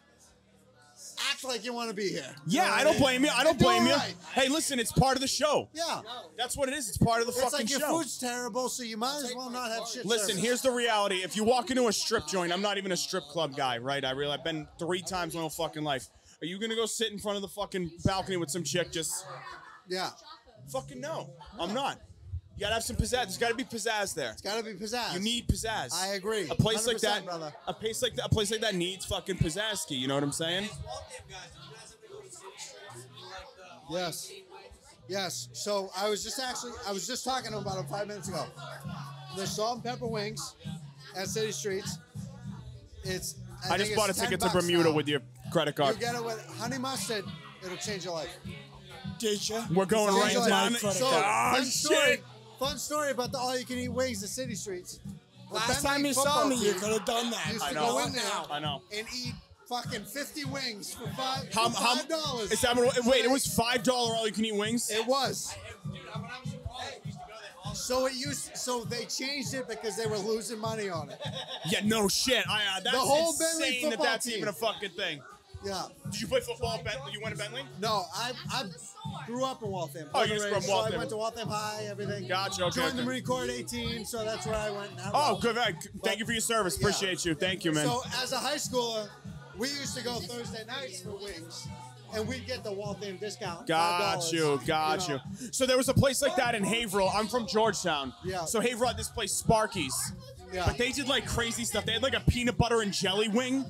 act like you want to be here. You yeah, know what I don't blame you. I don't blame you. right. Hey, listen, it's part of the show. Yeah. That's what it is. It's part of the It's fucking like your show. food's terrible, so you might as well not have shit. Listen, service. here's the reality. If you walk into a strip joint, I'm not even a strip club guy, right? I really, I've been three times in my whole fucking life. Are you gonna go sit in front of the fucking balcony with some chick just Yeah, fucking no? I'm not. You gotta have some pizzazz. There's gotta be pizzazz there. it's gotta be pizzazz. You need pizzazz. I agree. A place like 100%, that, brother. a place like that, a place like that needs fucking pizzazz. You know what I'm saying? Yes. Yes. So I was just actually I was just talking to him about them five minutes ago. The salt and pepper wings at City Streets. It's I, think just it's bought a ticket to Bermuda now. with your credit card. You card. get it with honey mustard. It'll change your life. Did you? We're going Change right down. So, Ah, fun story. shit. Fun story about the all-you-can-eat wings the City Streets. The Last time you saw me, you could have done that. Used I to know. go in there I know. and eat fucking 50 wings for five, How, how, five dollars. is that what, wait, it was five dollar all you can eat wings. It was. So it used. So they changed it because they were losing money on it. Yeah, no shit. I, uh, that's whole Bentley insane that football that's team. even a fucking thing. Yeah. Did you play football Bentley? You went to Bentley? No, I I grew up in Waltham. Oh, you just from raised, So I went to Waltham High. Everything. Gotcha, okay, Joined the. Marine Corps at 18, so that's where I went. and Oh, good. Thank you for your service. Yeah. Appreciate you. Thank you, man. So as a high schooler, we used to go Thursday nights for wings, and we'd get the Waltham discount. Got you, got you. know. So there was a place like that in Haverhill. I'm from Georgetown. Yeah. So Haverhill had this place, Sparky's. Yeah. But they did like crazy stuff. They had like a peanut butter and jelly wing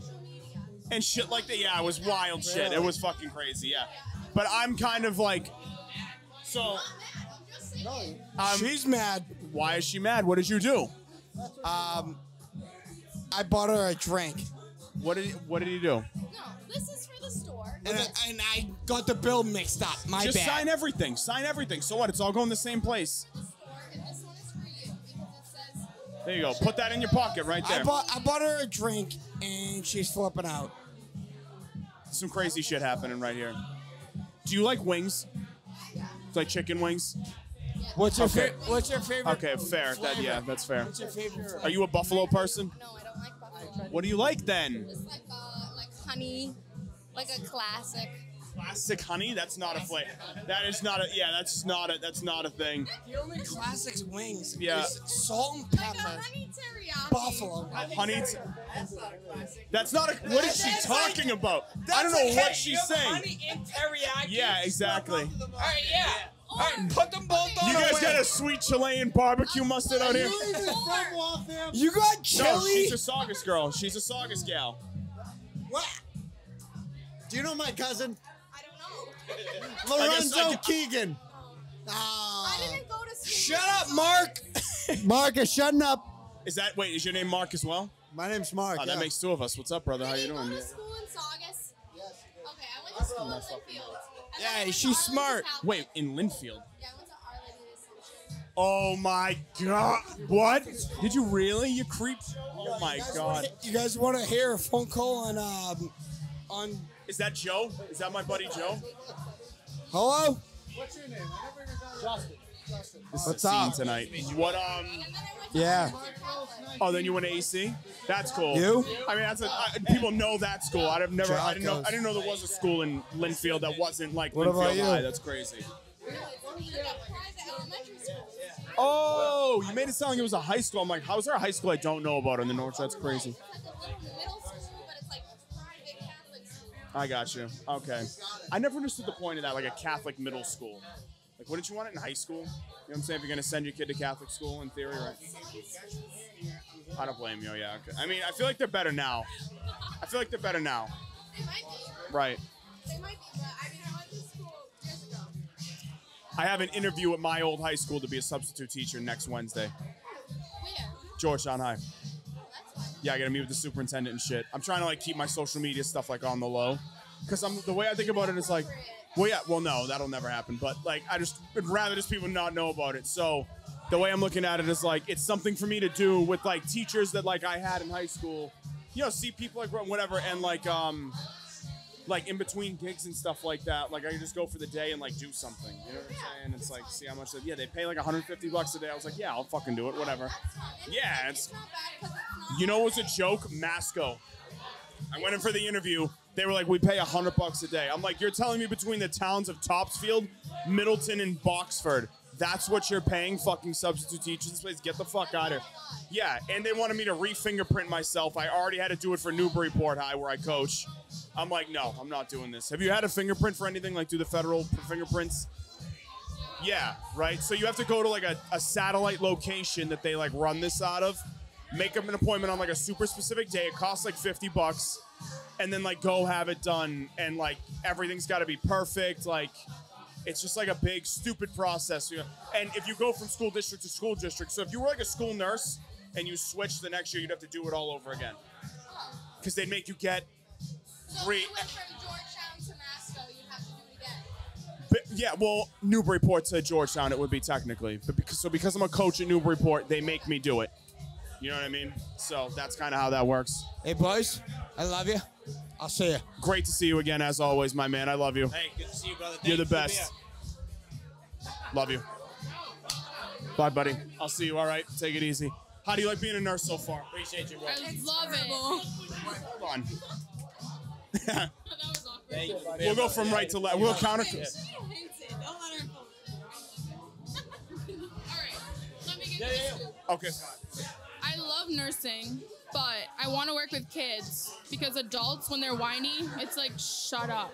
and shit like that. Yeah, it was wild shit. It was fucking crazy. Yeah. But I'm kind of like, so Um, She's mad. Why is she mad? What did you do? Um, I bought her a drink, What did What did he do? No, this is for the store. and I, and I got the bill mixed up. My Just bad. sign everything. Sign everything. So what? It's all going the same place. The store, and this one is for you because it says There you go. Put that in your pocket right there. I bought I bought her a drink, and she's flipping out. Some crazy shit happening right here. Do you like wings? Like chicken wings? What's your Okay. fa- What's your favorite? Okay, fair. That, yeah, that's fair. What's your favorite? Are you a buffalo person? no, I don't like buffalo. What do you like then? It's like uh, like honey, like a classic. Classic honey? That's not a flavor. That is not a. Yeah, that's not a. That's not a thing. The only classics wings Yeah. is salt and Like a pepper, honey teriyaki. buffalo. Honey. T- that's not a. What is she talking about? I don't know what she's saying. and teriyaki. Yeah, exactly. All right, yeah. All right, put them both on. You guys away. got a sweet Chilean barbecue mustard out here? You got No, chili. she's a Saugus girl. She's a Saugus gal. What? Do you know my cousin? Lorenzo can- Keegan. I didn't go to school. Shut up, Mark. Marcus, shutting up. Is that wait? Is your name Mark as well? My name's Mark. Oh, that yeah. makes two of us. What's up, brother? How you doing? go to school in Saugus. Yes. Okay, I went to school in Lynnfield. And then I Yeah, went to she's Arlington smart. Catholic. Wait, in Lynnfield. Yeah, I went to Arlington Assumption. Oh my god! What? Did you really? You creep! Oh my god! You guys want to hear a phone call on um on Is that Joe? Is that my buddy Joe? hello? What's your name? This What's is up? tonight. What um? And then I went to Yeah. Oh, then you went to AC. That's cool. You? I mean, that's a, I, people know that school. I'd have never. I didn't know. I didn't know there was a school in Lynnfield that wasn't like What about Lynnfield you? High. That's crazy. Like a private elementary school. Oh, you made it sound like it was a high school. I'm like, how's there a high school I don't know about in the north? That's crazy. I got you. Okay. I never understood the point of that, like a Catholic middle school. Like, wouldn't you want it in high school? You know what I'm saying? If you're gonna send your kid to Catholic school, in theory, right? I don't blame you. Yeah. Okay. I mean, I feel like they're better now. I feel like they're better now. They might be. Right. They might be, but I mean, I went to school years ago. I have an interview at my old high school to be a substitute teacher next Wednesday. Where? Georgetown High. Yeah, I gotta meet with the superintendent and shit. I'm trying to like keep my social media stuff like on the low, because I'm the way I think about it is like, well, yeah, well, no, that'll never happen. But like, I just would rather just people not know about it. So the way I'm looking at it is like, it's something for me to do with like teachers that like I had in high school. You know, see people like whatever, and like um, like in between gigs and stuff like that. Like I just go for the day and like do something. You know what I'm saying? It's like see how much. They, yeah, they pay like 150 bucks a day. I was like, yeah, I'll fucking do it. Whatever. That's fine. And Yeah, it's, it's- it's not bad it's not. You know it was a joke? Masco. I went in for the interview. They were like, "We pay hundred bucks a day." I'm like, "You're telling me between the towns of Topsfield, Middleton, and Boxford, that's what you're paying fucking substitute teachers? This place, get the fuck out of here." Yeah, and they wanted me to re-fingerprint myself. I already had to do it for Newburyport High, where I coach. I'm like, no, I'm not doing this. Have you had a fingerprint for anything? Like, do the federal fingerprints? Yeah, right. So you have to go to like a, a satellite location that they like run this out of, make up an appointment on like a super specific day. It costs like 50 bucks, and then like go have it done. And like everything's got to be perfect. Like it's just like a big stupid process. You know? And if you go from school district to school district, so if you were like a school nurse and you switch the next year, you'd have to do it all over again because they'd make you get So three. if you went from Georgetown to Masco, you'd have to do it again. But, yeah, well, Newburyport to Georgetown, it would be technically, but because so because I'm a coach at Newburyport, they make me do it. You know what I mean? So that's kind of how that works. Hey boys, I love you. I'll see you. Great to see you again, as always, my man. I love you. Hey, good to see you, brother. You're the you best. Love you. Bye, buddy. I'll see you. All right. Take it easy. How do you like being a nurse so far? Appreciate you, bro. I love it. Hold on. that was awkward. Thank. We'll go from right to left. We'll counter. She hates it. Don't let her All right. Let me get this. Okay. I love nursing, but I want to work with kids because adults, when they're whiny, it's like, shut up.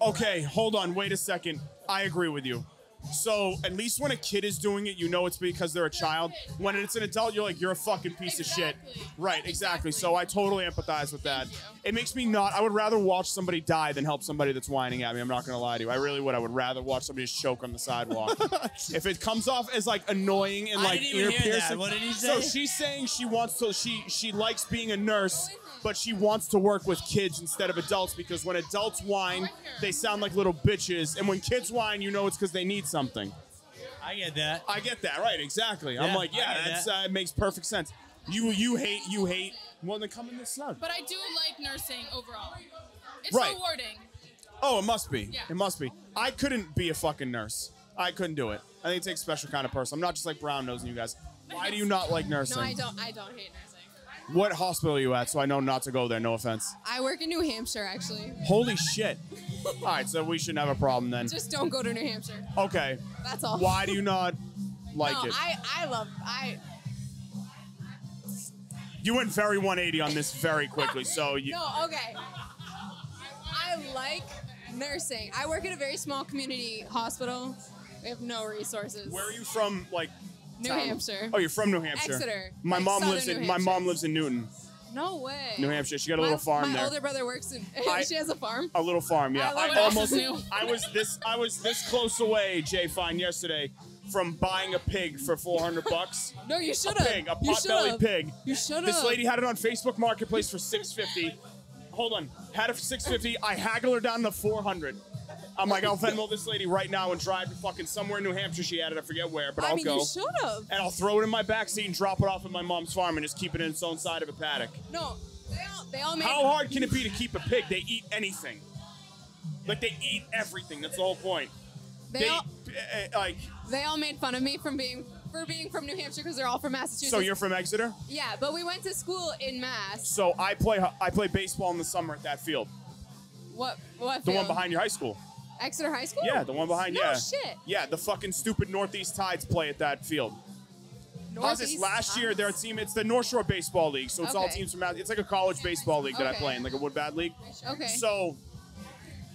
Okay. Hold on. Wait a second. I agree with you. So at least when a kid is doing it, you know it's because they're a child. When it's an adult, you're like, you're a fucking piece of shit. Right, exactly. So I totally empathize with that. It makes me not. I would rather watch somebody die than help somebody that's whining at me. I'm not gonna lie to you. I really would. I would rather watch somebody just choke on the sidewalk. if it comes off as like annoying and like ear hear that. piercing. What did he So she's saying she wants to. She she likes being a nurse. But she wants to work with kids instead of adults because when adults whine, they sound like little bitches, and when kids whine, you know it's because they need something. I get that. I get that, right? Exactly. I'm like, yeah, that's that. uh, it makes perfect sense. You you hate you hate. Well, then come in this snug. But I do like nursing overall. It's Right. rewarding. Oh, it must be. Yeah. It must be. I couldn't be a fucking nurse. I couldn't do it. I think it takes a special kind of person. I'm not just like brown nosing you guys. Why do you not like nursing? No, I don't. I don't hate nursing. What hospital are you at? So I know not to go there. No offense. I work in New Hampshire, actually. Holy shit. All right, so we shouldn't have a problem then. Just don't go to New Hampshire. Okay. That's all. Why do you not like no, it? I I love I. You went very 180 on this very quickly. So you. No, okay. I like nursing. I work at a very small community hospital. We have no resources. Where are you from? Like. New town? Hampshire. Oh, you're from New Hampshire. Exeter. My Like mom lives in my mom lives in Newton, No way. New Hampshire. She got a my, little farm my there. older brother works in. I- she has a farm. A little farm, yeah. I I, almost. I was this, I was this close away, Jay Fine, yesterday, from buying a pig for 400 bucks. No, you should A have. pig, a should've. pig. You should have. This lady had it on Facebook Marketplace for 650. Hold on, had it for 650. I haggle her down to 400. I'm like, I'll Venmo this lady right now and drive to fucking somewhere in New Hampshire. She had it, I forget where, but I I'll mean, go. you should have. And I'll throw it in my backseat and drop it off at my mom's farm and just keep it in its own side of a paddock. No, they all, they all made. How hard can it be to keep a pig? They eat anything. Like they eat everything. That's the whole point. They They, all- eh, eh, like. They all made fun of me from being for being from New Hampshire because they're all from Massachusetts. So you're from Exeter? Yeah, but we went to school in Mass. So I play I play baseball in the summer at that field. What? What? The one field? behind your high school. Exeter High School. Yeah, the one behind. No yeah. shit. Yeah, the fucking stupid Northeast Tides play at that field. How's this? Northeast Last year, their team. It's the North Shore Baseball League, so it's all Okay. teams from. out- It's like a college baseball league that I Okay. play in, like a wood bat league. Okay. So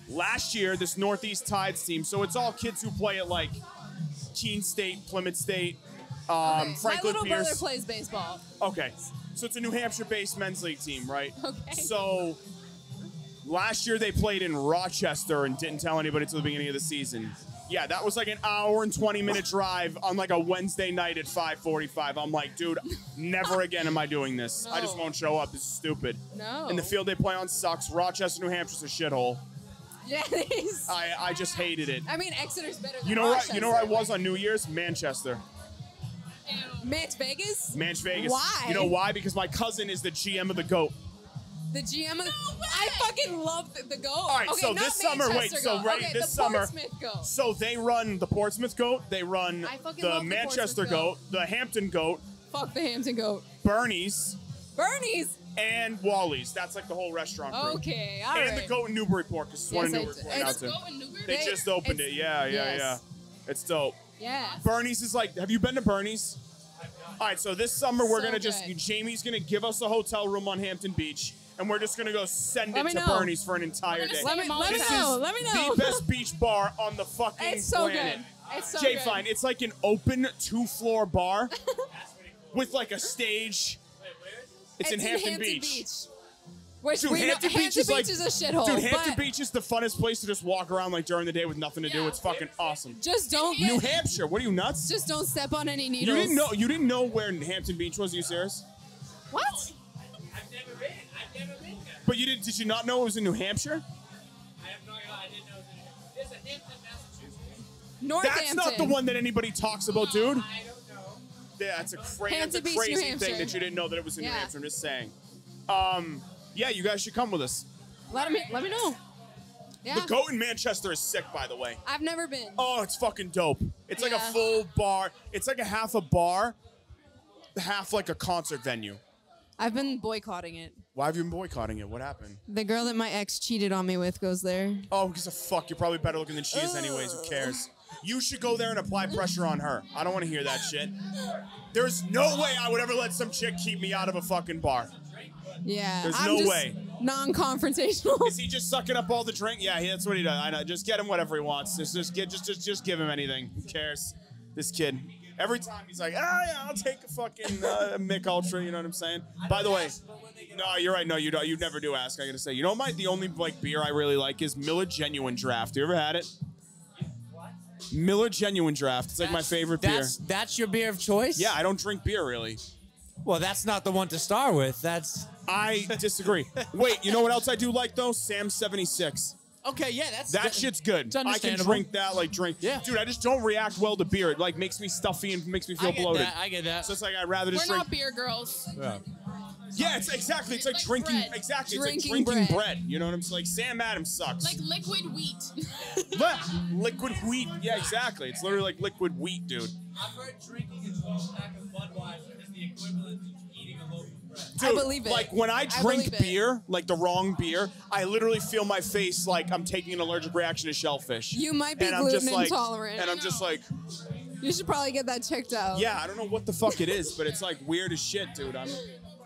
last year, this Northeast Tides team. So it's all kids who play at like Keene State, Plymouth State, um, Okay. My Franklin little Pierce. brother plays baseball. Okay. So it's a New Hampshire-based men's league team, right? Okay. So last year they played in Rochester and didn't tell anybody until the beginning of the season. Yeah, that was like an hour and 20 minute drive on like a Wednesday night at 5:45. I'm like, dude, never again am I doing this. I just won't show up. It's stupid. No. And the field they play on sucks. Rochester, New Hampshire's a shithole. Yeah, it is. I, I just hated it. I mean, Exeter's better than You know Rochester. you know where I was on New Year's? Manchester. Manch Vegas? Manch Vegas. Why? You know why? Because my cousin is the GM of the GOAT. The GM of I fucking love the, the goat. All right, okay, so not this summer, wait, Manchester so right okay, this the summer, Portsmouth goat. so they run the Portsmouth Goat, they run the love the Manchester goat. Goat. the Hampton Goat, Fuck the Hampton goat. Bernie's, Bernie's. and Wally's. That's like the whole restaurant crew. Okay, all and right. the goat in Newburyport, because it's one in Yes, I- Newburyport it's- now too. Go in Newbury? They They- just opened it. Yeah, yeah, yes. yeah. It's dope. Yeah. Bernie's is like, have you been to Bernie's? All right, so this summer we're So gonna just good. Jamie's gonna give us a hotel room on Hampton Beach, and we're just gonna go send Let it to know. Bernie's for an entire day. Let me, let me this know. is Let me know. the best beach bar on the fucking It's so planet. good. It's so Jay good. Fine, it's like an open two-floor bar with like a stage. It's, in Hampton, Beach. Which Dude, we know, Hampton Beach is like is a shithole. Dude, Hampton but Beach is the funnest place to just walk around like during the day with nothing to do. It's fucking awesome. Just don't. New Hampshire, what are you nuts? Just don't step on any needles. You didn't know you didn't know where Hampton Beach was, are you serious? What? But you didn't did you not know it was in New Hampshire? I have no idea. I didn't know. There's a Hampton, Massachusetts. Northampton. That's not the one that anybody talks about, dude. I don't know. Yeah, that's a, cra- that's a Beach, New crazy Hampshire. thing that you didn't know that it was in New Yeah. Hampshire. I'm just saying. Um, yeah, you guys should come with us. Let me let me know. Yeah. The goat in Manchester is sick, by the way. I've never been. Oh, it's fucking dope. It's like a Yeah. full bar. It's like a half a bar, half like a concert venue. I've been boycotting it. Why have you been boycotting it? What happened? The girl that my ex cheated on me with goes there. Oh, because of fuck. You're probably better looking than she is, anyways. Who cares? You should go there and apply pressure on her. I don't want to hear that shit. There's no way I would ever let some chick keep me out of a fucking bar. Yeah. There's I'm no way. Non-confrontational. Is he just sucking up all the drink? Yeah, he, that's what he does. I know. Just get him whatever he wants. Just, just get, just, just, just give him anything. Who cares? This kid. Every time he's like, ah, yeah, I'll take a fucking uh, Mich Ultra. You know what I'm saying? By the way, no, you're right. No, you don't. You never do ask. I gotta say, you know, my the only like beer I really like is Miller Genuine Draft. You ever had it? Miller Genuine Draft. It's like my favorite beer. That's that's your beer of choice. Yeah, I don't drink beer really. Well, that's not the one to start with. That's I disagree. Wait, you know what else I do like though? Sam 76. Okay. Yeah, that's That shit's good. It's I can drink that like drink. Yeah. Dude, I just don't react well to beer. It like makes me stuffy and makes me feel I bloated. that. I get that. So it's like I'd rather We're just drink. not beer girls. yeah, it's exactly. It's like, Like drinking. bread. Exactly. Drinking it's like drinking bread. bread. You know what I'm saying? Like Sam Adams sucks. Like liquid wheat. Li- liquid wheat. Yeah, exactly. It's literally like liquid wheat, dude. I've heard drinking a 12 pack of Budweiser is the equivalent Dude, I believe it. Like when I I drink it. beer, like the wrong beer, I literally feel my face like I'm taking an allergic reaction to shellfish. You might be and I'm just gluten like, intolerant. And I'm just like, You should probably get that checked out. yeah, I don't know what the fuck it is, but it's like weird as shit, dude. I'm,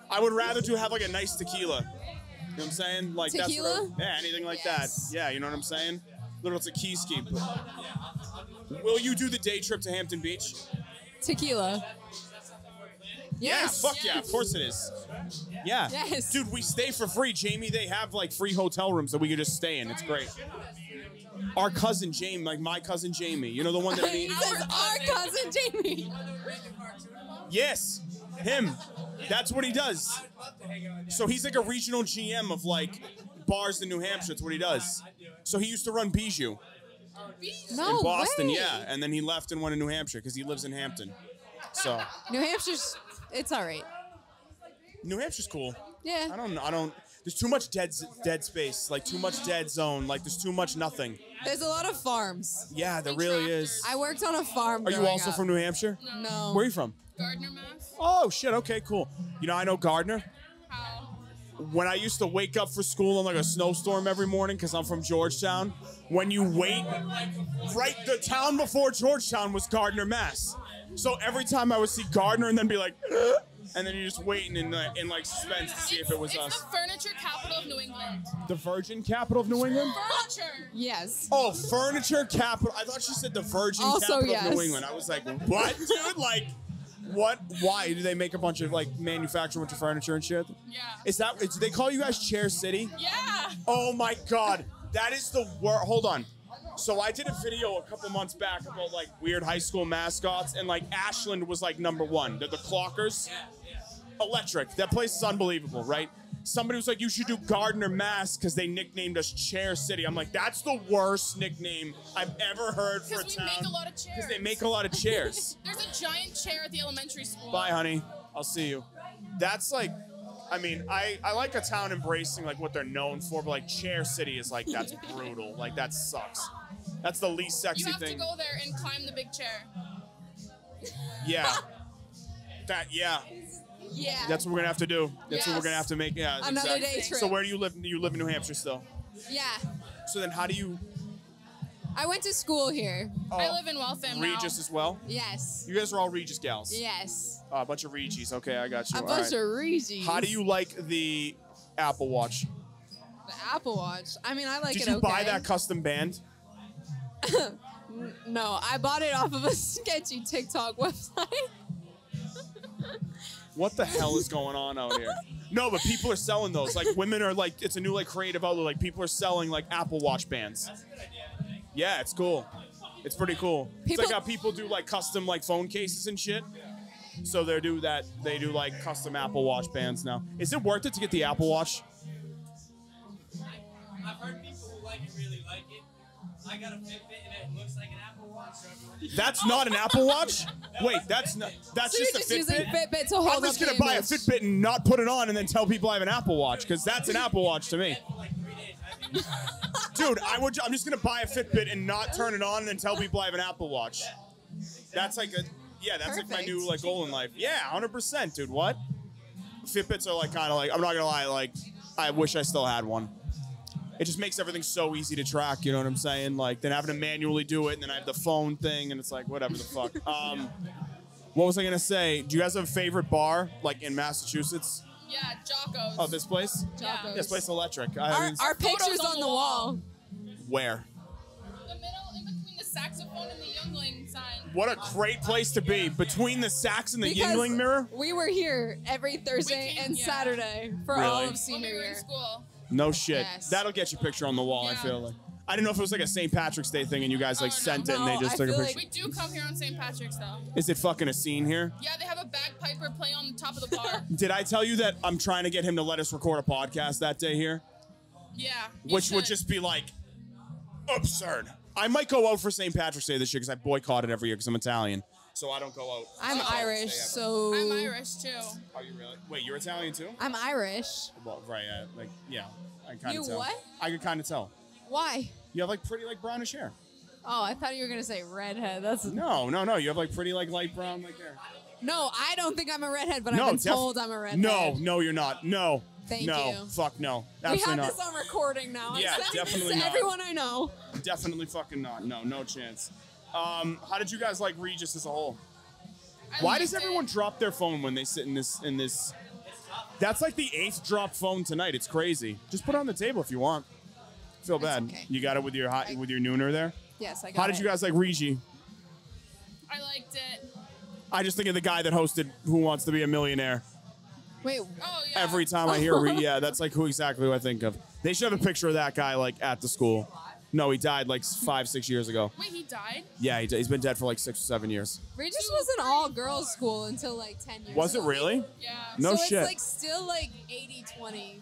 I would rather do have like a nice tequila. You know what I'm saying? Like that's what I- Tequila? yeah, anything like Yes. that. Yeah, you know what I'm saying? Little it's a key ski. Will you do the day trip to Hampton Beach? Tequila. Yes. Yeah, fuck yeah, of course it is. Yeah. Yes. Dude, we stay for free. Jamie, they have like free hotel rooms that we can just stay in. It's great. Our cousin Jamie, like my cousin Jamie, you know the one that He says our cousin Jamie. Yes, him. That's what he does. So he's like a regional GM of like bars in New Hampshire. That's what he does. So he used to run Bijou No in Boston, way. yeah, and then he left and went to New Hampshire because he lives in Hampton. So New Hampshire's, it's all right. New Hampshire's cool. Yeah. I don't. I don't. There's too much dead dead space. Like too much dead zone. Like there's too much nothing. There's a lot of farms. Yeah, there really is. I worked on a farm. Are you growing also up. from New Hampshire? No. Where are you from? Gardner, Mass. Oh shit. Okay, cool. You know, I know Gardner. How? When I used to wake up for school in like a snowstorm every morning because I'm from Georgetown. When you wait, right, the town before Georgetown was Gardner, Mass. So every time I would see Gardner and then be like, and then you're just waiting in, uh, in like suspense to see if it was it's us. the furniture capital of New England. The Virgin capital of New England? Furniture. Yes. Oh, furniture capital. I thought she said the Virgin Also, capital of New yes. England. I was like, what, dude? Like, what? Why do they make a bunch of like manufacture a bunch of furniture and shit? Yeah. Is that? do they call you guys Chair City? Yeah. Oh my God, that is the worst. Hold on. So I did a video a couple months back about like weird high school mascots, and like Ashland was like number one. They're the Clockers. Electric. That place is unbelievable, right? Somebody was like, "You should do Gardner, Mass," because they nicknamed us Chair City. I'm like, that's the worst nickname I've ever heard for a Because we town. make a lot of chairs. Because they make a lot of chairs. There's a giant chair at the elementary school. Bye, honey. I'll see you. That's like, I mean, I, I like a town embracing like what they're known for, but like Chair City is like that's brutal. Like that sucks. That's the least sexy thing. You have thing. to go there and climb the big chair. Yeah. that yeah. Yeah. That's what we're gonna have to do. That's what we're gonna have to make. Yeah. Another exactly. day trip. So where do you live? You live in New Hampshire still. Yeah. So then how do you? I went to school here. Oh, I live in Waltham Regis now. as well. Yes. You guys are all Regis gals. Yes. Uh, a bunch of Regis. Okay, I got you. A All bunch right. of Regis. How do you like the Apple Watch? The Apple Watch. I mean, I like Did it you okay. buy that custom band? N- No, I bought it off of a sketchy TikTok website. What the hell is going on out here? No, but people are selling those. Like women are like, it's a new like creative outlet. Like people are selling like Apple Watch bands. Yeah, it's cool. It's pretty cool. it's People- like how people do like custom like phone cases and shit. So they do that. They do like custom Apple Watch bands now. Is it worth it to get the Apple Watch? I've heard people who like it really like it. I got a Fitbit and it looks like an Apple Watch. That's not an Apple Watch. Wait, that's not. That's So just you're a just Fitbit. using Fitbit to hold I'm just up gonna the buy a image. Fitbit and not put it on, and then tell people I have an Apple Watch because that's an Apple Watch to me. Dude, I would. I'm just gonna buy a Fitbit and not turn it on, and then tell people I have an Apple Watch. That's like a. Yeah, that's like my new like goal in life. Yeah, 100, percent dude. What? Fitbits are like kind of like. I'm not gonna lie. Like, I wish I still had one. It just makes everything so easy to track. You know what I'm saying? Like, then having to manually do it, and then I have the phone thing, and it's like whatever the fuck. Um, what was I gonna say? Do you guys have a favorite bar like in Massachusetts? Yeah, Jocko's. Oh, this place? Yeah. Yeah, this place is electric. I Our, mean, our pictures on on the the wall. where? The middle in between the saxophone and the Yuengling sign. What a great place to be between the sax and the Because Yuengling mirror. We were here every Thursday came- and yeah. Saturday for all Really? of When senior we were in school. No shit. Yes. That'll get you a picture on the wall. I Yeah. feel like. I didn't know if it was like a St. Patrick's Day thing and you guys like Oh, no. sent it and they No, just I took a feel picture. We do come here on St. Patrick's though. Is it fucking a scene here? Yeah, they have a bagpiper play on the top of the bar. Did I tell you that I'm trying to get him to let us record a podcast that day here? yeah. you Which would should. just be like absurd. I might go out for St. Patrick's Day this year because I boycott it every year because I'm Italian. So I don't go out. I'm Irish, so I'm Irish too. Are you really? Wait, you're Italian too? I'm Irish. Well, right. Uh, like, yeah. I kind You of tell. what? I could kind of tell. Why? You have like pretty like brownish hair. Oh, I thought you were gonna say redhead. That's No, no, no. You have like pretty like light brown like hair. no. I don't think I'm a redhead, but no, I've been def- told I'm a redhead. No, no, you're not. No. Thank no. you. Fuck no. we Absolutely have not. this on recording now. I'm Yeah, sending this definitely to not. everyone I know. Definitely fucking not. No, no chance. Um, how did you guys like Regis as a whole? I Why does everyone it. drop their phone when they sit in this in this? That's like the eighth drop phone tonight. It's crazy. Just put it on the table if you want. Feel bad. okay. You got it with your hot, with your nooner there. Yes, I got How did it. you guys like Regi? I liked it. I just think of the guy that hosted Who Wants to Be a Millionaire. Wait, Oh yeah. Every time I hear, Re- yeah, that's like who exactly who I think of. They should have a picture of that guy like at the school. No, he died like five, six years ago. Wait, he died. Yeah, he, he's been dead for like six or seven years. Regis was an all girls school until like 10 years Was it really? Yeah. No so shit. it's like still like 80 20.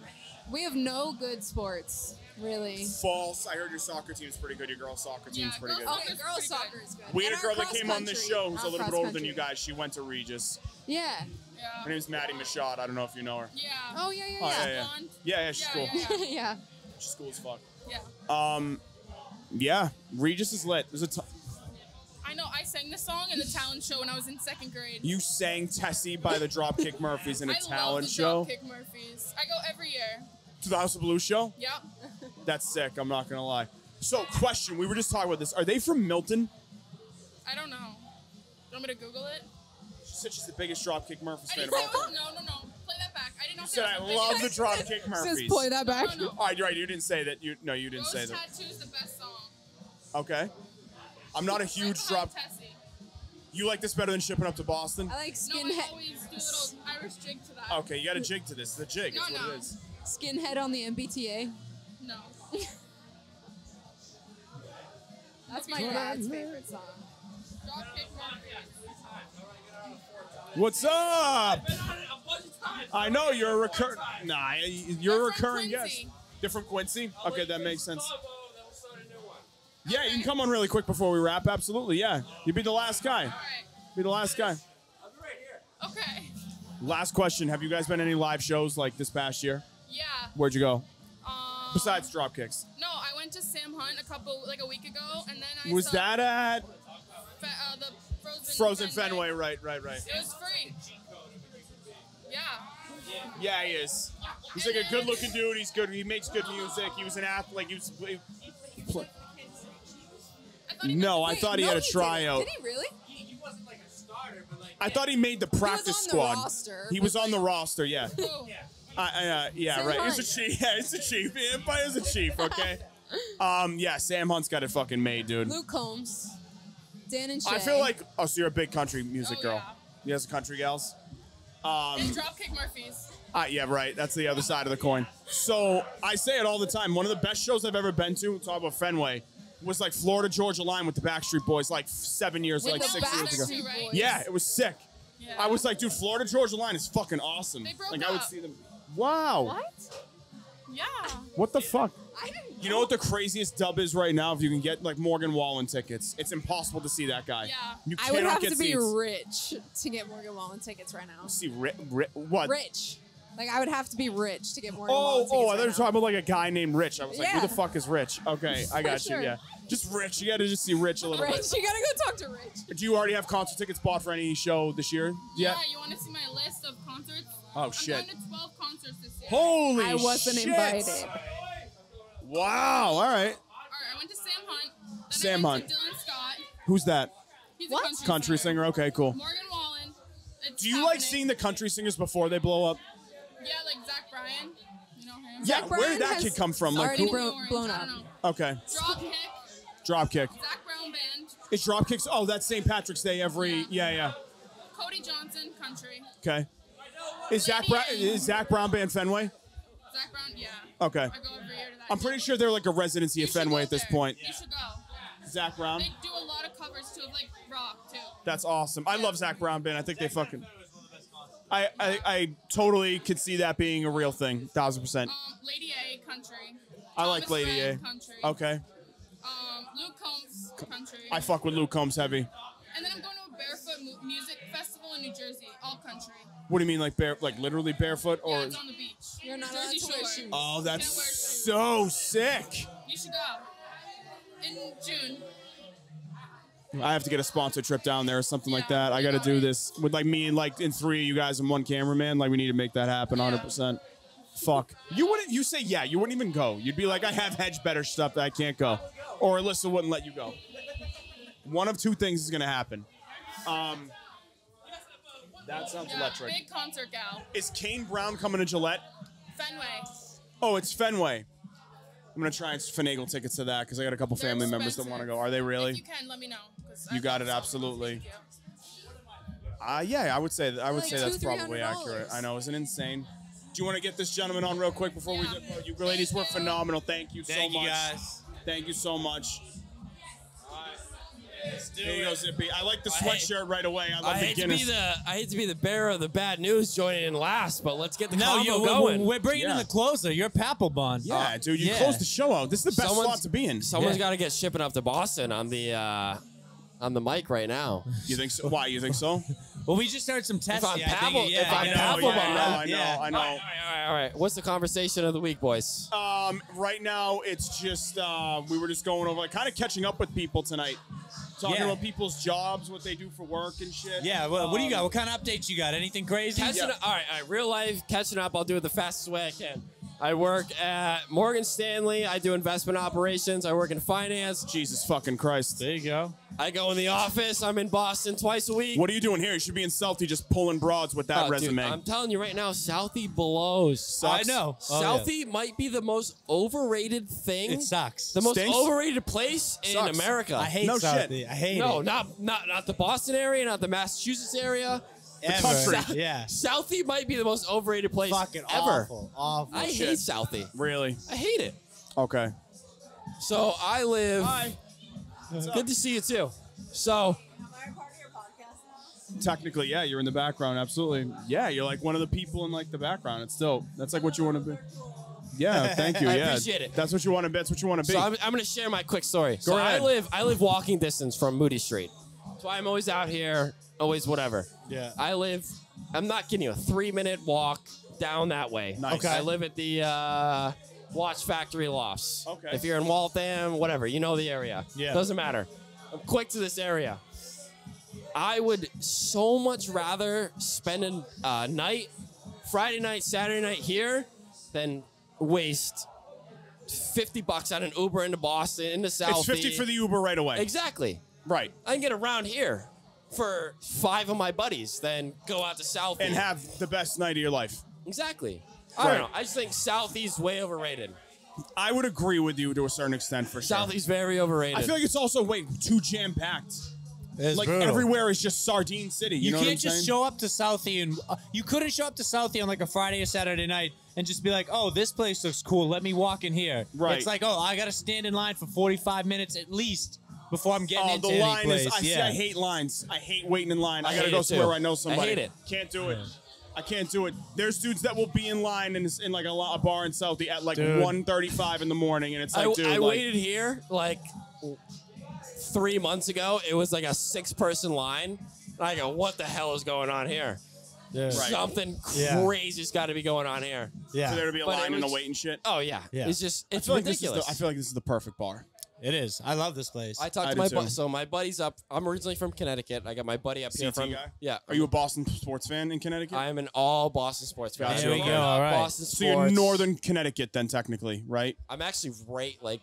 We have no good sports, really. False. I heard your soccer team's pretty good. Your girls' soccer team's Yeah, pretty girls' good. soccer- Okay, girls pretty soccer good. is good. We had And a girl our that came on this cross show who's a little our bit older than cross you guys. She went to Regis. country. Yeah. Yeah. Her name's Maddie Michaud. I don't know if you know her. Yeah. Oh yeah, yeah, Oh, yeah. yeah, yeah. Blonde. Yeah, yeah, she's Yeah, cool. yeah, yeah. yeah. She's cool as fuck. Yeah. Um, yeah, Regis is lit. There's a t- I know. I sang the song in the talent show when I was in second grade. you sang Tessie by the Dropkick Murphys in a I talent love the show. Dropkick Murphys. I go every year. To the House of Blues show? Yep. That's sick. I'm not gonna lie. So, question: We were just talking about this. Are they from Milton? I don't know. You want me to Google it? She said she's the biggest Dropkick Murphys I fan didn't of all time. Oh, no, no, no. Play that back. I did not. You not said say I love the. Dropkick Murphys. Says play that back. No, no. All right, you're right. You didn't say that. You no, you didn't Rose say that. Tattoo's the best song. Okay. I'm not a huge drop. Tessie. You like this better than shipping up to Boston? I like No, I skinhead always do a little Irish jig to that. Okay, you got a jig to this. It's a jig. It's No, what no. it is. skinhead on the MBTA. No. That's my dad's favorite song. Dropkick Murphys. What's up? I know you're a recur. Nah, you're a recurring guest. Different Quincy. Okay, that makes sense. Yeah, you can come on really quick before we wrap. Absolutely, yeah. You'd be the last guy. All right. Be the last guy. I'll be right here. Okay. Last question: Have you guys been any live shows like this past year? Yeah. Where'd you go? Um, Besides Dropkicks, No, I went to Sam Hunt a couple, like a week ago, and then I was saw that at Fe- uh, the Frozen, Frozen Fenway? Right, right, right. It was free. Yeah. Yeah, he is. He's like a good-looking dude. He's good. He makes good music. He was an athlete. He was. he- I No, I thought he no, had a didn't. tryout. Did he really? He wasn't like a starter, but like. I thought he made the practice on the squad. roster, he but was on the roster. Yeah. Who? I, I, uh, yeah, Sam right. Hunt. He's a chief. Yeah, he's a chief. Empire's a chief. Okay. um. Yeah. Sam Hunt's got it fucking made, dude. Luke Combs, Dan and Shay. I feel like oh, so you're a big country music Oh, girl. yeah. You guys country gals. Um. And Dropkick Murphys. Uh, yeah, right. That's the other side of the coin. So I say it all the time. One of the best shows I've ever been to, talk about Fenway, was like Florida Georgia Line with the Backstreet Boys, like seven years, With like the six years ago. Backstreet? Boys. Yeah, it was sick. Yeah. I was like, dude, Florida Georgia Line is fucking awesome. They broke like I would up. see them. Wow. What? Yeah. What the fuck? I didn't. You know what the craziest dub is right now? If you can get like Morgan Wallen tickets, it's impossible to see that guy. Yeah. You I cannot would have get to be seats. rich to get Morgan Wallen tickets right now. See, ri- ri- what? Rich. Like I would have to be rich to get more. Oh, Wallen oh, I right thought you were talking about like a guy named Rich. I was like, who the fuck is Rich? Okay, I got sure. you. Yeah, just Rich. You got to just see Rich a little Rich, bit. you gotta go talk to Rich. Do you already have concert tickets bought for any show this year? Yeah. yet? You want to see my list of concerts? Oh shit. I'm shit! going to 12 concerts this year. Holy shit. I wasn't shit. invited. Wow. All right. All right. I went to Sam Hunt. Then Sam I went Hunt. To Dylan Scott. Who's that? He's What? a country, Country singer. Okay, cool. Morgan Wallen. It's Do you like happening. seeing the country singers before they blow up? Yeah, like Zach Bryan. You know him? Yeah, where did that kid come from? Like, already who- bro- blown up. okay, Dropkick, Dropkick. Zac Brown Band, It's Dropkicks. Oh, that's St. Patrick's Day every. Yeah, yeah. Cody Johnson, Country. Okay. Is Zac Brown? Is Zac Brown band Fenway? Zac Brown, yeah. Okay. I go every year to that. I'm pretty sure they're like a residency at Fenway at this point. You should go. Zac Brown. They do a lot of covers too of like rock too. That's awesome. I love Zac Brown band. I think they fucking. I, I I totally could see that being a real thing. Thousand percent. Um, Lady A, Country. I like Thomas Lady A. Country. Okay. Um, Luke Combs, Country. I fuck with Luke Combs heavy. And then I'm going to a barefoot mu- music festival in New Jersey, all country. What do you mean, like bare, like literally barefoot, or? yeah, it's on the beach. You're not Jersey allowed to wear Shore. shoes. Oh, that's so sick. You should go. In June. I have to get a sponsor trip down there or something like that. I got to do this with like me and like in three of you guys and one cameraman. Like we need to make that happen, hundred percent. Fuck. You wouldn't. You say yeah. You wouldn't even go. You'd be like, I have hedge better stuff that I can't go, or Alyssa wouldn't let you go. One of two things is gonna happen. Um, that sounds Yeah, electric. big concert gal. Is Kane Brown coming to Gillette? Fenway. Oh, it's Fenway. I'm gonna try and finagle tickets to that because I got a couple They're family members that want to go. Are they really? If you can, let me know. 'Cause You got it, absolutely. Uh, yeah, I would say that, I would Like say that's probably accurate. I know, isn't it insane? Do you want to get this gentleman on real quick before we? Yeah. oh, you ladies were phenomenal. Thank you Thank so you, much. guys. Thank you so much. Let's Here you go, Zippy. I like the I hate- sweatshirt right away. I love I the hate to be the I hate to be the bearer of the bad news joining in last, but let's get the No, combo you, we're, going. we're bringing in the closer. You're Papelbon. yeah, dude, you yeah. closed the show out. This is the best Someone's- slot to be in. Someone's Yeah. got to get shipping up to Boston on the uh, on the mic right now. You think so? Why? You think so? Well, we just heard some If. I'm I think, Pavel, yeah, if I'm yeah, Pavel, yeah, I know, I know, Yeah. I know. All right, all right, all right. What's the conversation of the week, boys? Um, right now, it's just uh, we were just going over, like, kind of catching up with people tonight, talking Yeah. about people's jobs, what they do for work and shit. Yeah, well, what do you got? Um, What kind of updates you got? Anything crazy? Catching Yeah. up, all right, all right, real life catching up. I'll do it the fastest way I can. I work at Morgan Stanley. I do investment operations. I work in finance. Jesus fucking Christ. There you go. I go in the office. I'm in Boston twice a week. What are you doing here? You should be in Southie just pulling broads with that Oh, dude, resume. I'm telling you right now, Southie blows. Sucks. I know. Oh, yeah. Southie might be the most overrated thing. It sucks. The most Stinks? overrated place in Sucks. America. I hate No Southie. shit. I hate no, it. not not not the Boston area, not the Massachusetts area. Ever. country. Yeah. Southie might be the most overrated place Fucking ever. awful. Awful. I Shit. hate Southie. Really? I hate it. Okay. So I live. Hi. Good to see you too. So Technically, yeah, you're in the background. Absolutely. Yeah, you're like one of the people in like the background. It's dope. That's like what you want to be. Yeah, thank you. I yeah, appreciate it. That's what you want to be. That's what you want to be. So I'm, I'm going to share my quick story. so ahead. I live I live walking distance from Moody Street. So I'm always out here, always whatever. Yeah. I live. I'm not kidding you. A three minute walk down that way. Nice. Okay. I live at the uh, Watch Factory Lofts. Okay. If you're in Waltham, whatever, you know the area. Yeah. Doesn't matter. I'm quick to this area. I would so much rather spend a uh, night, Friday night, Saturday night here, than waste 50 bucks on an Uber into Boston, into South. it's 50 for the Uber right away. Exactly. Right. I can get around here for five of my buddies, then go out to South And have the best night of your life. exactly. I Right. don't know. I just think Southie's way overrated. I would agree with you to a certain extent for sure. Southie's very overrated. I feel like it's also way too jam packed. It's Like brutal. everywhere is just sardine city. You, You, know can't what I'm just saying? show up to Southie and uh, you couldn't show up to Southie on like a Friday or Saturday night and just be like, "Oh, this place looks cool. Let me walk in here." Right. It's like, "Oh, I got to stand in line for 45 minutes at least before I'm getting Oh, into the any line place." is. I, see. I hate lines. I hate waiting in line. I, I gotta go somewhere I know somebody. I hate it. Can't do it. I can't do it. There's dudes that will be in line in, in like a, a bar in Southie at like Dude. 1:35 in the morning, and it's like, I, dude, I like, waited here like three months ago. It was like a six person line. And I go, what the hell is going on here? Yeah. Right. Something Yeah. crazy's got to be going on here. Yeah. for there to be a But it line and a was- wait and shit. Oh yeah, Yeah. it's just I it's feel like ridiculous. the, I feel like this is the perfect bar. It is. I love this place. I talked I to do my too. so my buddy's up. I'm originally from Connecticut. I got my buddy up here CT from guy? yeah. Are you a Boston sports fan in Connecticut? I'm an all Boston sports fan. Gotcha. There we okay. go. All right. Boston so you're sports. northern Connecticut then, technically, right? I'm actually right like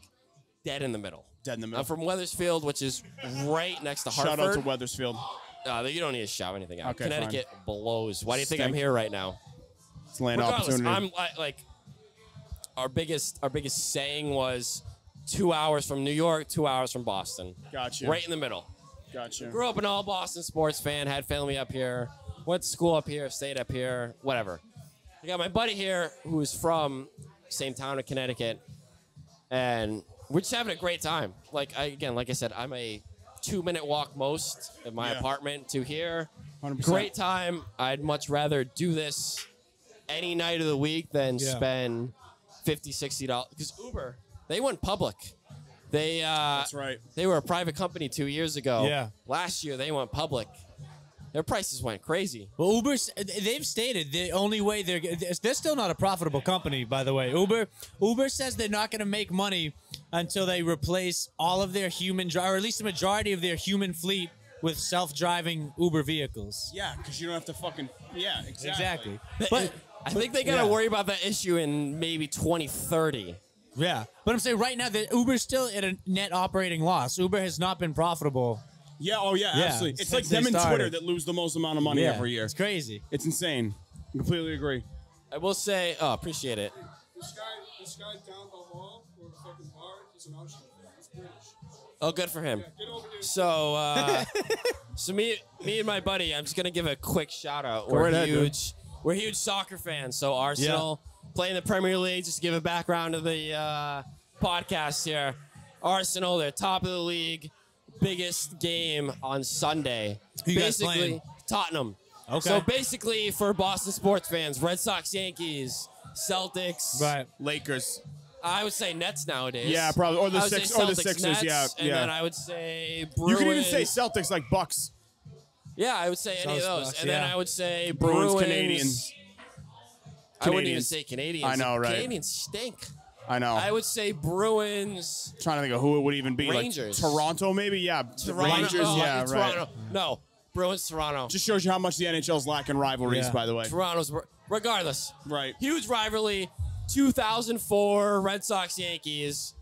dead in the middle. Dead in the middle. I'm from Wethersfield, which is right next to Hartford. Shout out to Wethersfield. Uh, you don't need to shout anything out. Okay, Connecticut blows. Why do you think I'm Stink. here right now? It's land Regardless, opportunity. I'm li- like our biggest our biggest saying was two hours from New York, two hours from Boston. Gotcha. Right in the middle. Gotcha. Grew up an all Boston sports fan, had family up here, went to school up here, stayed up here, whatever. I got my buddy here who's from same town in Connecticut, and we're just having a great time. Like I, again, like I said, I'm a two minute walk most of my Yeah. apartment to here. 100%. Great time. I'd much rather do this any night of the week than Yeah. spend 50 60 dollars because Uber they went public. They uh, That's right. They were a private company two years ago. Yeah. Last year they went public. Their prices went crazy. Well, Uber, they've stated the only way they're they're still not a profitable company, by the way. Uber Uber says they're not going to make money until they replace all of their human or at least the majority of their human fleet with self-driving Uber vehicles. Yeah, because you don't have to fucking. Yeah, exactly. Exactly. But But I think they got to yeah. worry about that issue in maybe 2030. Yeah, but I'm saying right now that Uber's still at a net operating loss. Uber has not been profitable. Yeah. Oh yeah. Yeah, absolutely. It's since like they them and Twitter started. that lose the most amount of money Yeah, every year. It's crazy. It's insane. I completely agree. I will say, oh, appreciate it. This guy, this guy down the hall or the fucking bar, he's an Arsenal. He's British. Oh, good for him. Get over here. So, uh, so me, me and my buddy, I'm just gonna give a quick shout out. Go We're right ahead, dude. huge, we're huge soccer fans. So Arsenal playing the Premier League. Just to give a background to the uh, podcast here. Arsenal, they're top of the league. Biggest game on Sunday. Who you guys basically, playing? Tottenham. Okay. So basically, for Boston sports fans, Red Sox, Yankees, Celtics. Right. Lakers. I would say Nets nowadays. Yeah, probably. Or the I would say Six- or the Sixers, Nets, yeah, And then I would say Bruins. You can even say Celtics like Bucks. Yeah, I would say any of those. Bucks, and then. I would say Bruins, Bruins, Canadiens. I wouldn't even Canadiens. say Canadiens. I know, right? Canadiens stink. I know. I would say Bruins. trying to think of who it would even be. Rangers. Like Toronto, maybe. Yeah. Toronto. Rangers. oh, yeah. Right. Toronto. No, Bruins, Toronto. Just shows you how much the NHL's lacking rivalries. Yeah. By the way. Toronto's. Regardless, Right. huge rivalry. 2004 Red Sox Yankees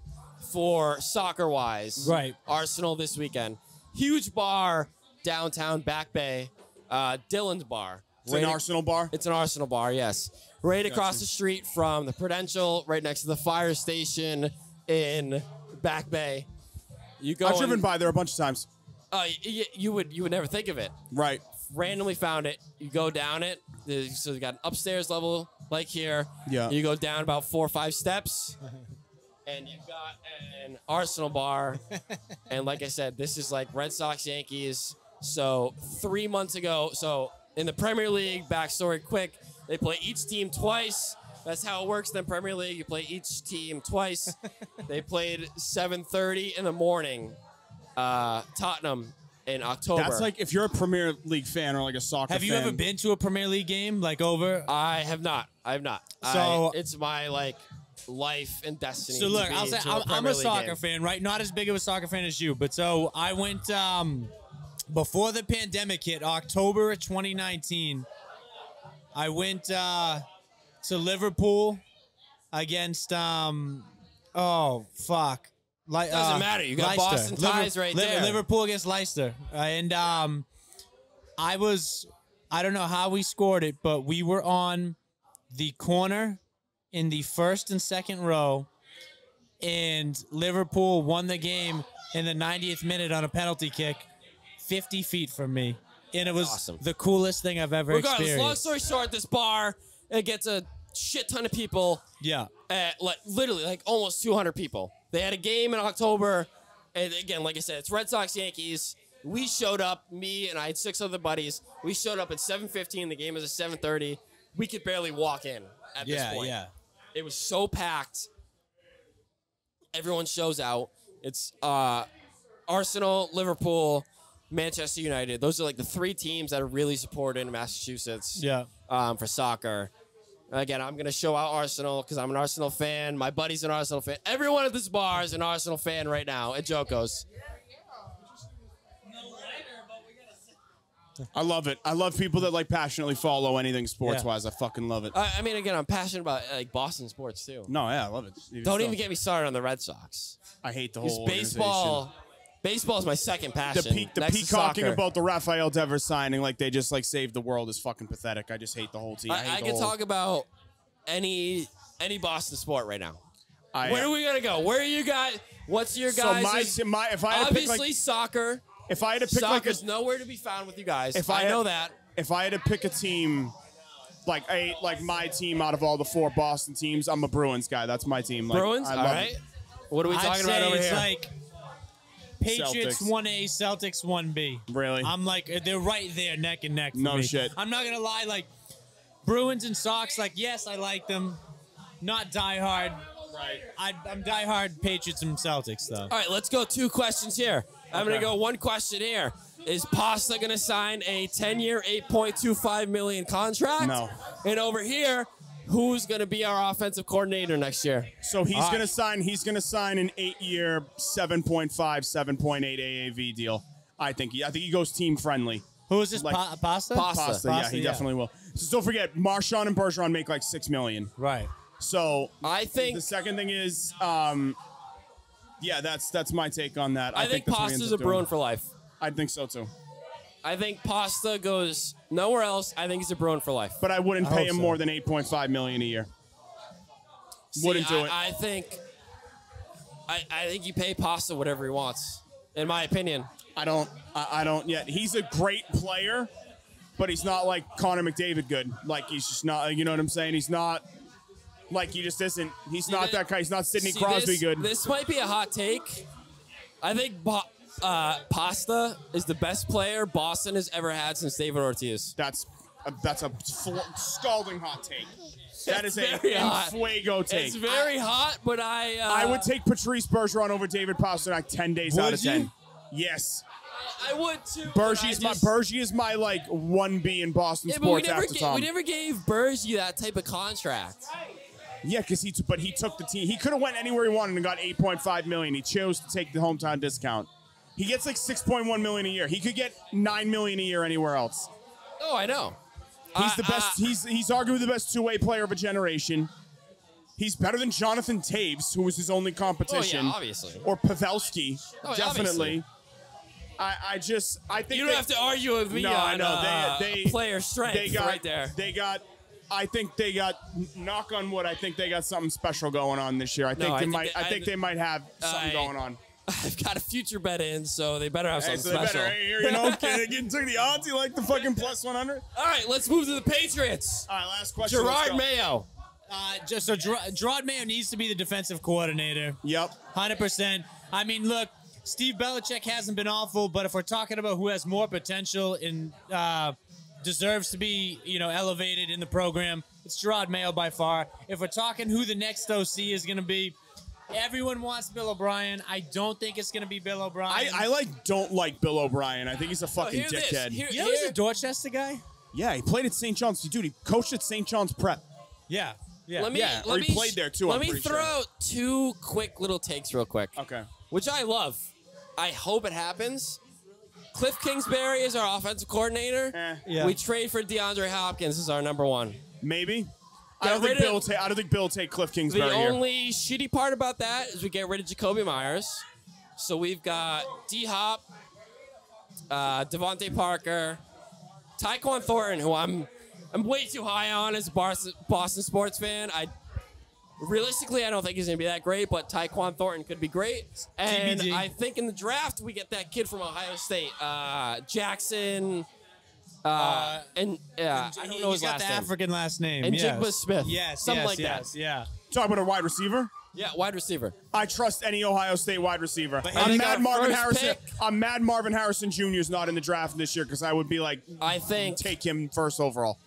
for soccer wise. Right. Arsenal this weekend. Huge bar downtown Back Bay. Uh, Dillon's bar. It's an Right- Arsenal bar. It's an Arsenal bar, yes. Right across the street from the Prudential, right next to the fire station in Back Bay. You go. I've driven and- by there a bunch of times. Uh, y- y- you would you would never think of it. Right. Randomly found it. You go down it. There's- So you got an upstairs level like here. Yeah. You go down about four or five steps, and you've got an Arsenal bar. and like I said, this is like Red Sox Yankees. So three months ago, so in the Premier League, backstory quick, they play each team twice. That's how it works in the Premier League. You play each team twice. they played 7:30 in the morning. Uh, Tottenham in October. That's like if you're a Premier League fan or like a soccer. Fan. Have you fan, ever been to a Premier League game like over? I have not. I have not. So- I- it's my like life and destiny. So to look, I'll say I'm, I'm a League soccer game. fan, right? Not as big of a soccer fan as you, but so I went um before the pandemic hit, October 2019. I went uh, to Liverpool against um oh fuck. Like Doesn't uh, matter. You got Leicester. Boston ties right there. Liverpool against Leicester, Uh, and um, I was I don't know how we scored it, but we were on the corner in the first and second row, and Liverpool won the game in the 90th minute on a penalty kick, 50 feet from me, and it was Awesome. the coolest thing I've ever Regardless, experienced. long story short, this bar it gets a shit ton of people. yeah, At, like literally like almost 200 people. They had a game in October, and again, like I said, it's Red Sox Yankees. We showed up, me and I had six other buddies. We showed up at 7:15. The game was at 7:30. We could barely walk in at yeah, this point. yeah. It was so packed. Everyone shows out. It's uh, Arsenal, Liverpool, Manchester United. Those are like the three teams that are really supported in Massachusetts Yeah. um, for soccer. Again, I'm going to show out Arsenal because I'm an Arsenal fan. My buddy's an Arsenal fan. Everyone at this bar is an Arsenal fan right now at Joko's. I love it. I love people that like passionately follow anything sports wise. I fucking love it. I, I mean, again, I'm passionate about like Boston sports too. no, yeah, I love it. Don't even get me started on the Red Sox. I hate the Because whole baseball, Baseball is my second The, passion. pe- the next to peacocking soccer. about the Rafael Devers signing, like they just like saved the world, is fucking pathetic. I just hate the whole team. I, I, I the can whole- talk about any any Boston sport right now. I- Where are we gonna go? Where are you guys? What's your So guys? my- my- if I had to pick, obviously like- soccer. If I had to pick like a, Soccer's nowhere to be found with you guys. if I, I, had- know that. If I had to pick a team, like a like my team out of all the four Boston teams, I'm a Bruins guy. That's my team. Like, Bruins. I All love right. What are we I'd talking about say over it's here? like Patriots Celtics. one A, Celtics one B. Really? I'm like they're right there, neck and neck. For No me. shit. I'm not gonna lie. Like Bruins and Sox. Like yes, I like them. Not diehard. Right. I, I'm diehard Patriots and Celtics though. All right, let's go two questions here. I'm gonna go one question here. Is Pasta going to sign a 10-year, 8.25 million contract? No. And over here, who's going to be our offensive coordinator next year? So he's All right. gonna sign. He's gonna sign an eight-year, 7.5, 7.8 AAV deal. I think. He, I think he goes team friendly. Who is this? Like- Pa- pasta? Pasta. yeah, Pasta, he definitely will. So don't forget, Marchand and Bergeron make like six million. Right. So I think the second thing is, um, yeah, that's that's my take on that. I, think, that's what Pasta's a up. Bruin for life. I think so too. I think Pasta goes nowhere else. I think he's a Bruin for life. But I wouldn't I pay hope him so. more than 8.5 million a year. See, Wouldn't do I, it. I think. I, I think you pay Pasta whatever he wants. In my opinion. I don't. I, I don't yet. He's a great player, but he's not like Connor McDavid good. Like he's just not. You know what I'm saying? He's not. Like he just isn't. He's not that guy. He's not Sidney See, Crosby this, good. This might be a hot take. I think Bo- uh, Pasta is the best player Boston has ever had since David Ortiz. That's a, that's a fl- scalding hot take. That is a very hot. fuego take. It's very hot, but I uh, I would take Patrice Bergeron over David Pastrnak ten days out Would of ten. you? Yes, I would too. but I is my just- Bergie is my like one B in Boston Yeah, but we sports never, after ga- Tom. we never gave Bergie that type of contract. Yeah, because he t- but he took the team. He could have went anywhere he wanted and got 8.5 million. He chose to take the hometown discount. He gets like 6.1 million a year. He could get 9 million a year anywhere else. Oh, I know. He's Uh, the best. uh, he's he's arguably the best two-way player of a generation. He's better than Jonathan Toews, who was his only competition. Oh, yeah, obviously. Or Pavelski, Oh, definitely. I, I just I think You don't they- have to argue with me No, I on know. uh, They- they- player strength they got right there. They got. I think they got. Knock on wood. I think they got something special going on this year. I think I they think might. they- I I- think they might have something I- going on. I've got a future bet in, so they better have Hey, something so they special. better, hey, you know, get, get took the odds. You like the fucking plus one hundred. All right, let's move to the Patriots. All right, last question. let's Gerard. Mayo. Uh, just so Ger- Gerard Mayo needs to be the defensive coordinator. Yep. Hundred percent. I mean, look, Steve Belichick hasn't been awful, but if we're talking about who has more potential and uh, deserves to be, you know, elevated in the program, it's Gerard Mayo by far. If we're talking who the next OC is going to be, everyone wants Bill O'Brien. I don't think it's going to be Bill I, O'Brien. I like don't like Bill O'Brien. I think he's a fucking hear this. dickhead. Here- you know, he's a Dorchester guy. yeah, he played at St. John's. Dude, he coached at St. John's Prep. Yeah, yeah. Let me, Yeah, let or he me played there, too, Let I'm me pretty throw sure. out two quick little takes real quick, Okay. which I love. I hope it happens. Cliff Kingsbury is our offensive coordinator. Eh, Yeah. We trade for DeAndre Hopkins as our number one. maybe. I don't think Bill. of- ta- I don't think Bill take Cliff The Kingsbury here. only shitty part about that is we get rid of Jakobi Meyers. So we've got D Hop, uh, DeVante Parker, Tyquan Thornton, who I'm I'm way too high on as a Boston, Boston sports fan. I realistically I don't think he's gonna be that great, but Tyquan Thornton could be great. And TBD. I think in the draft we get that kid from Ohio State, uh, Jackson. Uh, and yeah, I don't know He's his got last the name. African last name. And yes. Jigba Smith. Yes, Something yes, like that. Yeah. Talk about a wide receiver. Yeah, wide receiver. I trust any Ohio State wide receiver. But I'm mad Marvin Harrison. pick. I'm mad Marvin Harrison Jr. is not in the draft this year because I would be like, I think take him first overall.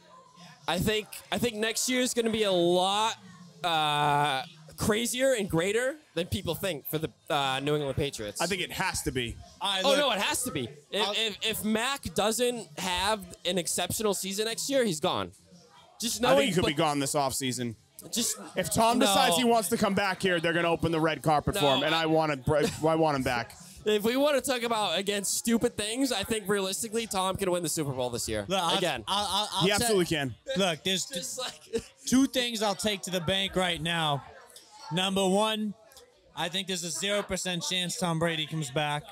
I think I think next year is going to be a lot uh, crazier and greater than people think for the uh, New England Patriots. I think it has to be. I Oh look- no, it has to be. If, if, if Mac doesn't have an exceptional season next year, he's gone. Just I think he could but be gone this offseason. Just If Tom No. decides he wants to come back here, they're going to open the red carpet for him, and I- I want to. I want him back. if we want to talk about against stupid things, I think realistically Tom can win the Super Bowl this year Look, again. I'll, I'll, I'll He tell- absolutely can. Look, there's Just like two things I'll take to the bank right now. Number one, I think there's a zero percent chance Tom Brady comes back.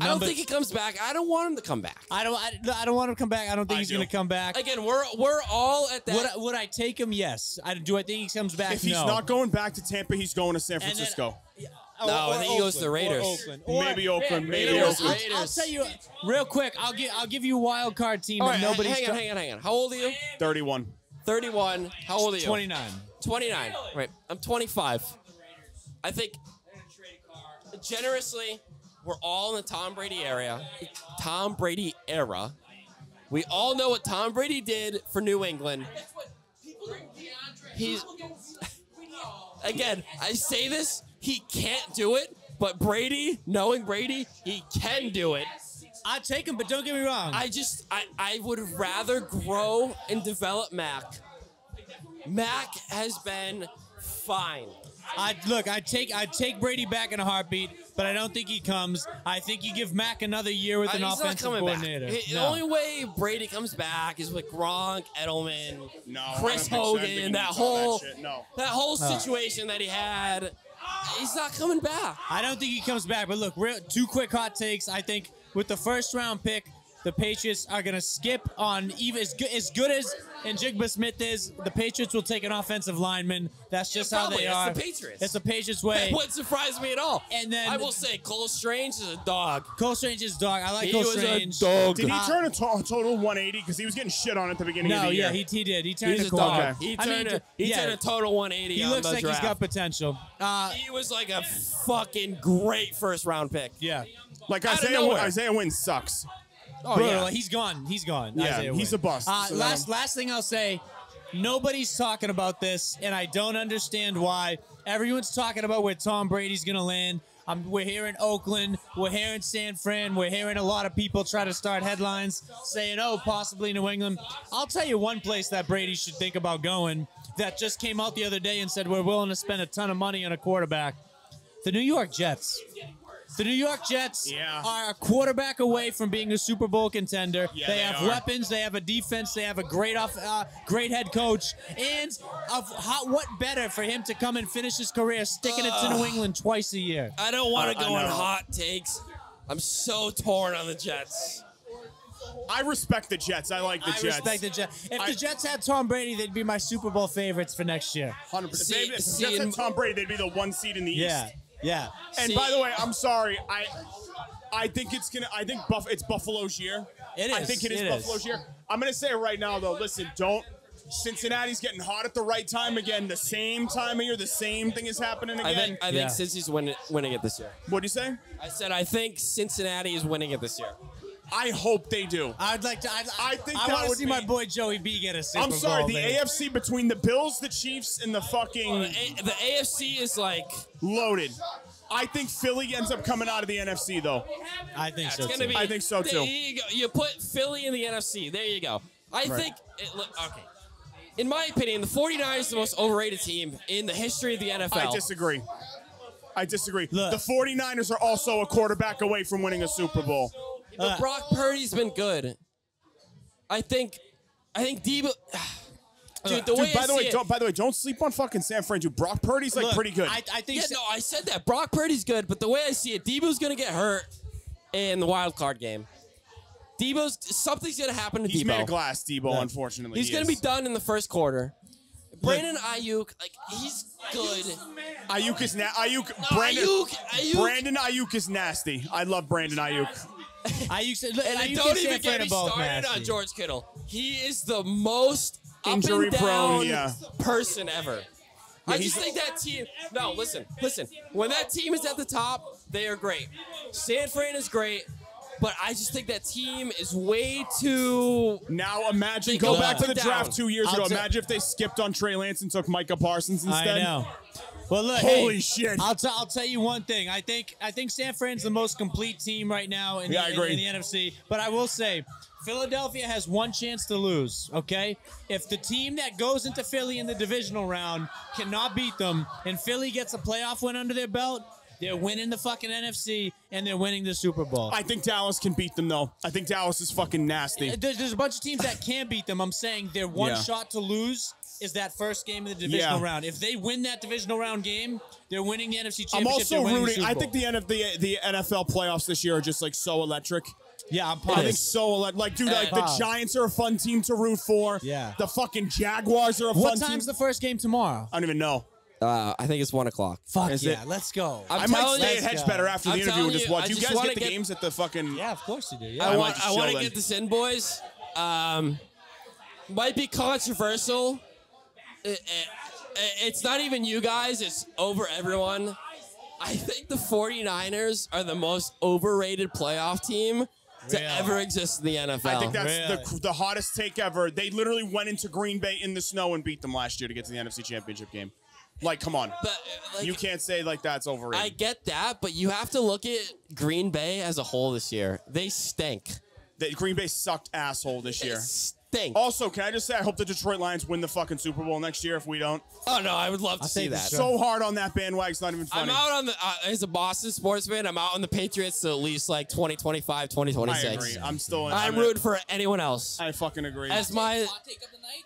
I don't Number- think he comes back. I don't want him to come back. I don't. I, I don't want him to come back. I don't think I he's do. going to come back. Again, we're we're all at that. Would I, would I take him? Yes. I, do I think he comes back? If he's no. not going back to Tampa, he's going to San And then- Francisco. Or- No, I or think he goes to the Oakland, or Raiders. Oakland. Or- maybe Oakland, maybe know what? Oakland. I'll, I'll tell you real quick. I'll give I'll give you a wild card team all that right, nobody's. hang on, hang on, hang on. How old are you? 31. 31. How old are you? 29. 29. Right. I'm 25. I think generously, we're all in the Tom Brady area. Tom Brady era. We all know what Tom Brady did for New England. He's again, I say this, he can't do it, but Brady, knowing Brady, he can do it. I'd take him, but don't get me wrong. I just I, I would rather grow and develop Mac. Mac has been fine. I look. I take I take Brady back in a heartbeat, but I don't think he comes. I think you give Mac another year with Uh, an he's not offensive coming back. coordinator. He- The No. only way Brady comes back is with Gronk, Edelman, No, I Chris don't think so. I think he Hogan, that needs all that whole shit. No. that whole Uh. situation that he had. He's not coming back. I don't think he comes back. But look, real, two quick hot takes. I think with the first round pick, the Patriots are gonna skip on even as good as good as Njigba Smith is. The Patriots will take an offensive lineman. That's just how probably. they It's are. the Patriots. It's the Patriots way. That wouldn't surprise me at all. And then I will say Cole Strange is a dog. Cole Strange is a dog. I like He Cole was a Strange. dog. Did he Uh, turn a to- total 180? Because he was getting shit on at the beginning of No, the year. yeah, he, he did. He turned He's a a corner. dog. He I turned mean, a, he yeah, turned a total 180 He on looks the like draft. he's got potential. Uh, he was like a fucking great first round pick. yeah. like out of Isaiah, Win- nowhere. Isaiah Wynn sucks. Oh Bro, yeah. he's gone. He's gone. Yeah, he's a bust. Uh, So last last thing I'll say, nobody's talking about this, and I don't understand why. Everyone's talking about where Tom Brady's gonna land. Um, we're here in Oakland, we're hearing San Fran, we're hearing a lot of people try to start headlines saying, "Oh, possibly New England." I'll tell you one place that Brady should think about going. That just came out the other day and said we're willing to spend a ton of money on a quarterback. The New York Jets. The New York Jets Yeah. are a quarterback away from being a Super Bowl contender. Yeah, they, they have are. weapons. They have a defense. They have a great off, uh, great head coach. And of how, what better for him to come and finish his career sticking it to New England twice a year? I don't want to I go on hot takes. I'm so torn on the Jets. I respect the Jets. I like the I Jets. respect the Jets. If I- the Jets had Tom Brady, they'd be my Super Bowl favorites for next year. 100%. See- If they- if the see, Jets had Tom Brady, they'd be the one seed in the Yeah, East. Yeah. And See- by the way, I'm sorry. I I think it's gonna. I think Buff. It's Buffalo's year. It I think it is it is. Buffalo's year. I'm gonna say it right now though. Listen, don't. Cincinnati's getting hot at the right time again. The same time of year, the same thing is happening I again. think I Yeah. think Cincy's winning winning it this year. What do you say? I said I think Cincinnati is winning it this year. I hope they do. I'd like to. I'd, I think I that want to would see my boy Joey B get a Super I'm sorry. Bowl. the baby. AFC between the Bills, the Chiefs, and the fucking The, A- the AFC is like loaded. I think Philly ends up coming out of the NFC though. I think it's so gonna too. be. I think so, there too. You, go. you put Philly in the NFC. There you go. I Right. think. It, look, okay. In my opinion, the 49ers is the most overrated team in the history of the NFL. I disagree. I disagree. Look. The 49ers are also a quarterback away from winning a Super Bowl. But Uh, Brock Purdy's been good. I think. I think Deebo. Dude, the Dude, way by I the way, it- don't, by the way, don't sleep on fucking San Fran. Dude, Brock Purdy's like Look, pretty good. I, I think. Yeah, no, I said that. Brock Purdy's good, but the way I see it, Deebo's gonna get hurt in the wild card game. Deebo's something's gonna happen to He's Deebo. He's made of glass, Deebo. Yeah. Unfortunately, He's he gonna be done in the first quarter. Brandon Aiyuk, like he's good. Aiyuk is na- Aiyuk. No, Brandon Aiyuk, Aiyuk. Brandon Aiyuk is nasty. I love Brandon Aiyuk. I used to. And I don't even get me started on George Kittle. He is the most Injury up and prone, yeah. person ever. I just think that team. No, listen, listen. When that team is at the top, they are great. San Fran is great, but I just think that team is way too. Now imagine go go back to the and draft two years I'll ago. ta- imagine if they skipped on Trey Lance and took Micah Parsons instead. I know. Well, look. Holy hey, shit. I'll, t- I'll tell you one thing. I think I think San Fran's the most complete team right now in, Yeah, the, in- in the NFC. But I will say, Philadelphia has one chance to lose. Okay, if the team that goes into Philly in the divisional round cannot beat them, and Philly gets a playoff win under their belt, they're winning the fucking NFC and they're winning the Super Bowl. I think Dallas can beat them though. I think Dallas is fucking nasty. There's, there's a bunch of teams that can beat them. I'm saying they're one Yeah. shot to lose is that first game of the divisional Yeah. round. If they win that divisional round game, they're winning the NFC Championship. I'm also they're winning the rooting. I think the, NF, the the NFL playoffs this year are just like so electric. Yeah, I'm I think so. ele- Like, dude, like the Uh, Giants are a fun team to root for. Yeah. The fucking Jaguars are a fun team. What team. time's the first game tomorrow? I don't even know. Uh, I think it's one o'clock. Fuck Is yeah, it? let's go. I'm I might telling stay at Hedge go. better after I'm the interview and just watch. I You just guys wanna get the get- games at the fucking. Yeah, of course you do. I Yeah. might want, I want to get then. this in, boys. Um, might be controversial. It- it- it's not even you guys, it's over everyone. I think the 49ers are the most overrated playoff team to Really? ever exist in the NFL. I think that's Really? the the hottest take ever. They literally went into Green Bay in the snow and beat them last year to get to the NFC Championship game. Like, come on. But, uh, like, you can't say like that's overrated. I get that, but you have to look at Green Bay as a whole this year. They stink. that Green Bay sucked asshole this They year. Stink. Also, can I just say I hope the Detroit Lions win the fucking Super Bowl next year if we don't. Oh no, I would love to I'll see take that. So hard on that bandwagon, it's not even funny. I'm out on the uh, as a Boston sports fan. I'm out on the Patriots to at least like 2025, I 2026. agree. I'm still. I'm I'm rooting for anyone else. I fucking agree. As my Hot take of the night.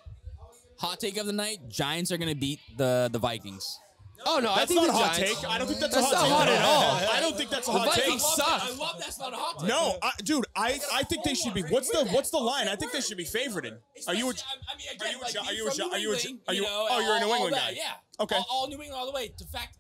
Hot take of the night. Giants are gonna beat the the Vikings. Oh no, I that's think not the a hot Giants- take. I don't think that's, That's a hot not take hot at all. I don't think that's a The hot take. Vikings suck. I love that's not a hot take. No, I, dude, I, I think they should be. What's the what's the line? I think they should be favorited. Are you? A, Especially, I, I mean, are again, you a like Gi- are you a from Gi- New are you a Gi- England, are you- know, oh, you're a New all- all England that, guy. Yeah. Okay. All, all New England all the way. The fact,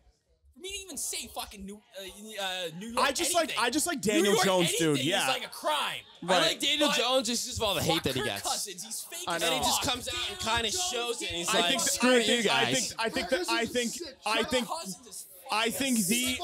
for me to even say fucking New uh, uh, New York. I just like I just like Daniel Jones, dude. Yeah. is like a crime. I like Daniel But Jones just all the hate that he Kirk gets. Cousins. He's fake I as know. And he just comes out and kind of shows it. And he's I like, think screw I you think, I think I think that I think I think Cousins I think the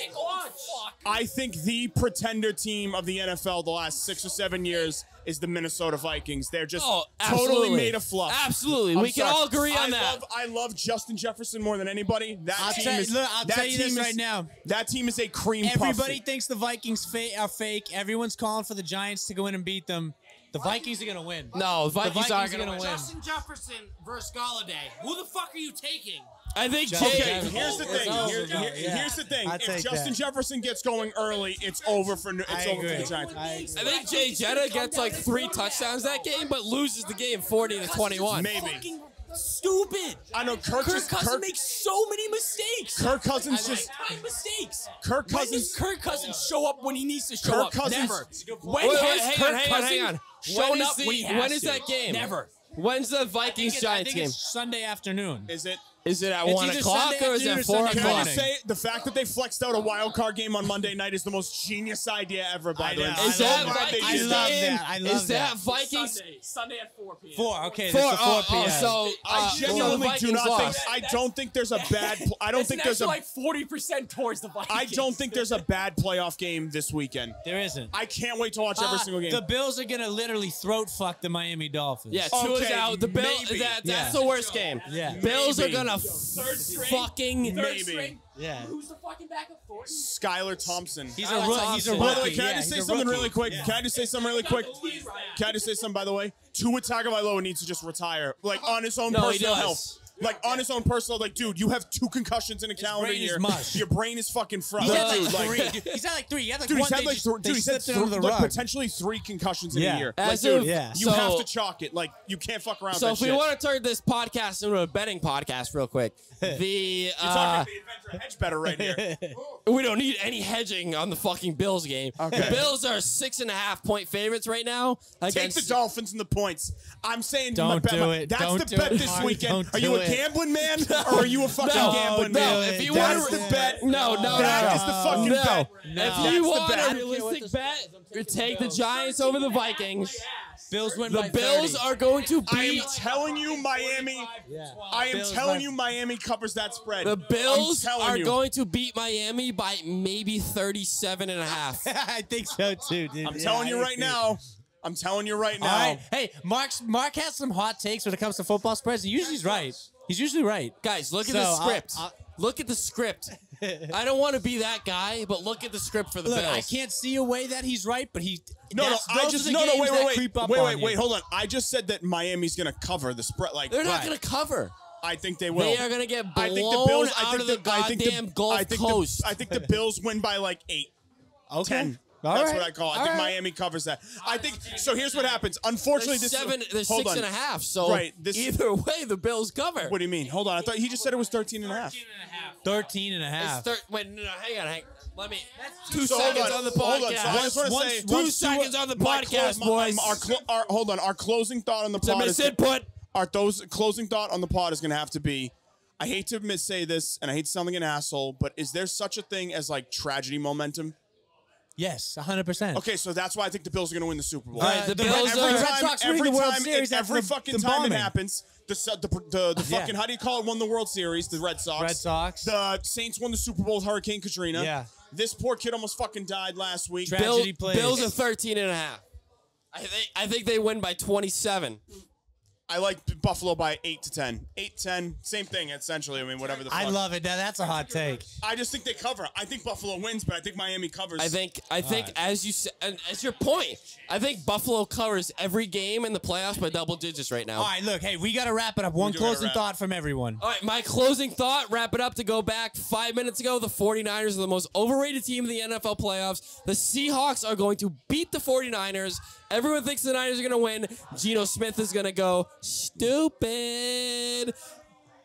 sick on fuck. I think the pretender team of the NFL the last six or seven years is the Minnesota Vikings. They're just Oh, totally made of fluff. Absolutely. I'm We can all agree on I that. Love, I love Justin Jefferson more than anybody. That I'll team tell- is. look, I'll that tell you this is- right now. That team is a cream puff. Everybody thinks the Vikings fa- are fake. Everyone's calling for the Giants to go in and beat them. The Vikings are gonna win. No, the Vikings, Vikings aren't are going gonna win. win. Justin Jefferson versus Golladay. Who the fuck are you taking? I think Jay. Okay, here's the thing. Here- here- Yeah. Here's the thing. I'd If Justin that. Jefferson gets going early, it's over for it's I over for the Giants. I. I think Jay Jetta gets like three touchdowns that game, but loses the game 40 to 21. Maybe. Stupid. I know Kirk, Kirk just Cousins Kirk, makes so many mistakes. Kirk Cousins just time mistakes. Kirk Cousins does Kirk Cousins show up when he needs to show Kirk up? Cousins- Never. When Wait, wait, has hang Kirk on, Cousins hang on. shown When is up the- when he has when is to? that game? Never. When's the Vikings Giants game? Sunday afternoon. is it? Is it at It's 1 o'clock Sunday or is it afternoon at or 4 Sunday Can I just say the fact that they flexed out a wild card game on Monday night is the most genius idea ever. By the way, Is that glad they I love that. that. I love Is that that. Vikings? Sunday, Sunday at 4 p.m. Four. Okay, Four, that's the four oh, oh, p.m. so I uh, so genuinely do not lost. think. I don't think there's a bad. I don't think there's a. like 40% towards the Vikings. I don't think there's a bad playoff game this weekend. there isn't. I can't wait to watch every Uh, single game. The Bills are gonna literally throat fuck the Miami Dolphins. Yeah, two is Okay, out. The Bill, maybe. that, that's the worst game. Yeah. Bills are gonna Third string. fucking. Third Maybe. string. Yeah. Who's the fucking backup? Thornton? Skylar Thompson. He's I a like rookie. He's a Thompson. rookie. By the way, can I just say something rookie. really quick? Yeah. Can I just say something really quick? Can I just say something, by the way? Tua Tagovailoa needs to just retire, like on his own No, he personal does. health. Like on his own personal, like, dude, you have two concussions in a calendar brain is year. mush. Your brain is fucking fried. He's had Dude, like like- three. Dude, He's had like three. He had like Dude, one. he's had they like just- three, they dude, he's had slipped it thr- under the like, rug. potentially three concussions in Yeah. a year. As like, dude, of- Yeah. you so- have to chalk it. Like, you can't fuck around. So with if that we shit. want to turn this podcast into a betting podcast, real quick, the You're uh, talking the adventure hedge better right here. we don't need any hedging on the fucking Bills game. Okay. The Bills are six and a half point favorites right now. Take Against, the Dolphins and the points. I'm saying Don't my bet- do my- it. That's Don't the do bet it, this Mark. weekend. Don't Are you do a it. Gambling man or are you a fucking No, gambling no, man? if you That's wanna- the bet. No, no, that no. is the fucking no. bet. If That's you the want bet. a realistic bet, you take the Giants over the Vikings. Bills win The by Bills 30. are going to I am beat telling you, Miami. Yeah. I am Bills telling by- you, Miami covers that spread. the Bills I'm telling are you. going to beat Miami by maybe 37 and a half. I think so too, dude. I'm Yeah, telling I you right agree. now. I'm telling you right All now. right. Hey, Mark's Mark has some hot takes when it comes to football spreads. He usually he's right. He's usually right. Guys, look at So, the I'll- script. I'll- look at the script. I don't want to be that guy, but look at the script for the Look, Bills. I can't see a way that he's right, but he. No, no, that's- I just no, no, games wait, wait, wait, wait, wait, wait, hold on. I just said that Miami's gonna cover the spread. Like They're not right. going to cover. I think they will. They are going to get blown I think the Bills. I out think of the I think goddamn Gulf I think Coast. The, I think the Bills win by like eight. Okay. Ten. All That's right. what I call. it. I All think right. Miami covers that. I think so. Here's what happens. Unfortunately, There's this seven. is There's hold six on. and a half. So right. This either way, the Bills cover. What do you mean? Hold on. I thought he just said it was 13 and a half. 13 and a It's half. thir- wait, no, no, hang on, hang. Let me. Two So hold seconds on, on, the hold on. podcast. So I just wanna say- two once- seconds on the my podcast, clo- boys. Our, clo- our, hold on. Our closing thought on the So pod Miss is Input. Our those closing thought on the pod is going to have to be. I hate to miss say this, and I hate to sound like an asshole, but is there such a thing as like tragedy momentum? Yes, 100%. Okay, so that's why I think the Bills are going to win the Super Bowl. Uh, the Every Bills every are- Red time, Sox winning every the World time, Series it- after every the- fucking the time bombing. it happens, the su- the the, the Yeah. fucking how do you call it? Won the World Series. The Red Sox. Red Sox. The Saints won the Super Bowl with Hurricane Katrina. Yeah. This poor kid almost fucking died last week. Tragedy Bill, Bills are 13 and a half. I think I think they win by 27. I like Buffalo by 8 to 10. 8 10, same thing essentially. I mean, whatever the fuck. I love it. Now, that's a hot take. I just think they cover. I think Buffalo wins, but I think Miami covers. I think I think as you said, as your point, I think Buffalo covers every game in the playoffs by double digits right now. All right, look, hey, we got to wrap it up. One closing thought from everyone. All right, my closing thought, wrap it up to go back five minutes ago. The 49ers are the most overrated team in the NFL playoffs. The Seahawks are going to beat the 49ers. Everyone thinks the Niners are going to win. Geno Smith is going to go stupid.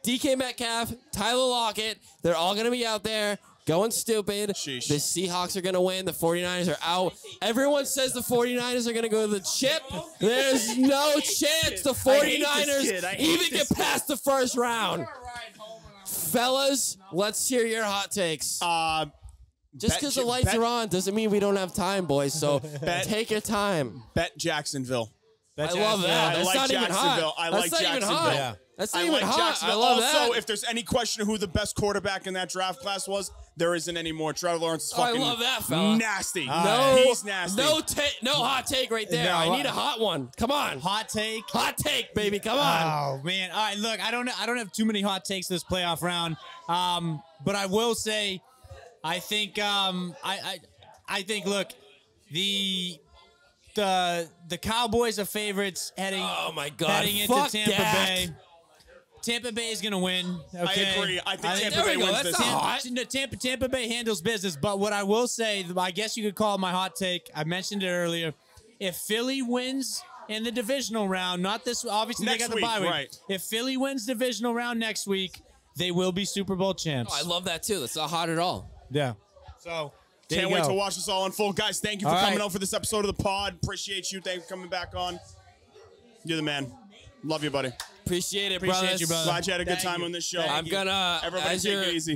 DK Metcalf, Tyler Lockett, they're all going to be out there going stupid. The Seahawks are going to win. The 49ers are out. Everyone says the 49ers are going to go to the chip. There's no chance the I hate 49ers kid. I hate even get past the first round. Fellas, let's hear your hot takes. Uh, Just bet because the lights bet- are on doesn't mean we don't have time, boys. So take your time. Bet Jacksonville. I love that. I That's like not even Jacksonville. hot. I That's like not even Jacksonville. hot. Yeah. That's not I even like hot. Jacksonville. I love also, that. if there's any question of who the best quarterback in that draft class was, there isn't anymore. Trevor Lawrence is Oh, I fucking love that fella. nasty. No, he's nasty. No, ta- no hot take right there. No, I need a uh, hot one. Come on, hot take. Hot take, baby. Come on. Oh man! All right, look, I don't, I don't have too many hot takes this playoff round, um, but I will say, I think, um, I, I, I think, look, the, the, the Cowboys are favorites heading. Oh my God, Heading into fuck Tampa Dak. Bay. Tampa Bay is going to win. Okay? agree. I think Tampa There Bay go. wins That's this. not Tampa- hot. No, Tampa, Tampa Bay handles business. But what I will say, I guess you could call it my hot take. I mentioned it earlier. If Philly wins in the divisional round, not this, obviously Next they got the week, bye week. right. If Philly wins divisional round next week, they will be Super Bowl champs. Oh, I love that too. That's not hot at all. Yeah. So there Can't wait go. to watch this all unfold. Guys, thank you for All coming right. out for this episode of the pod. Appreciate you. Thank you for coming back on. You're the man. Love you, buddy. Appreciate it, Appreciate brothers. you, brother. Glad you had a good Thank time you. on this show. I'm gonna Everybody take it easy.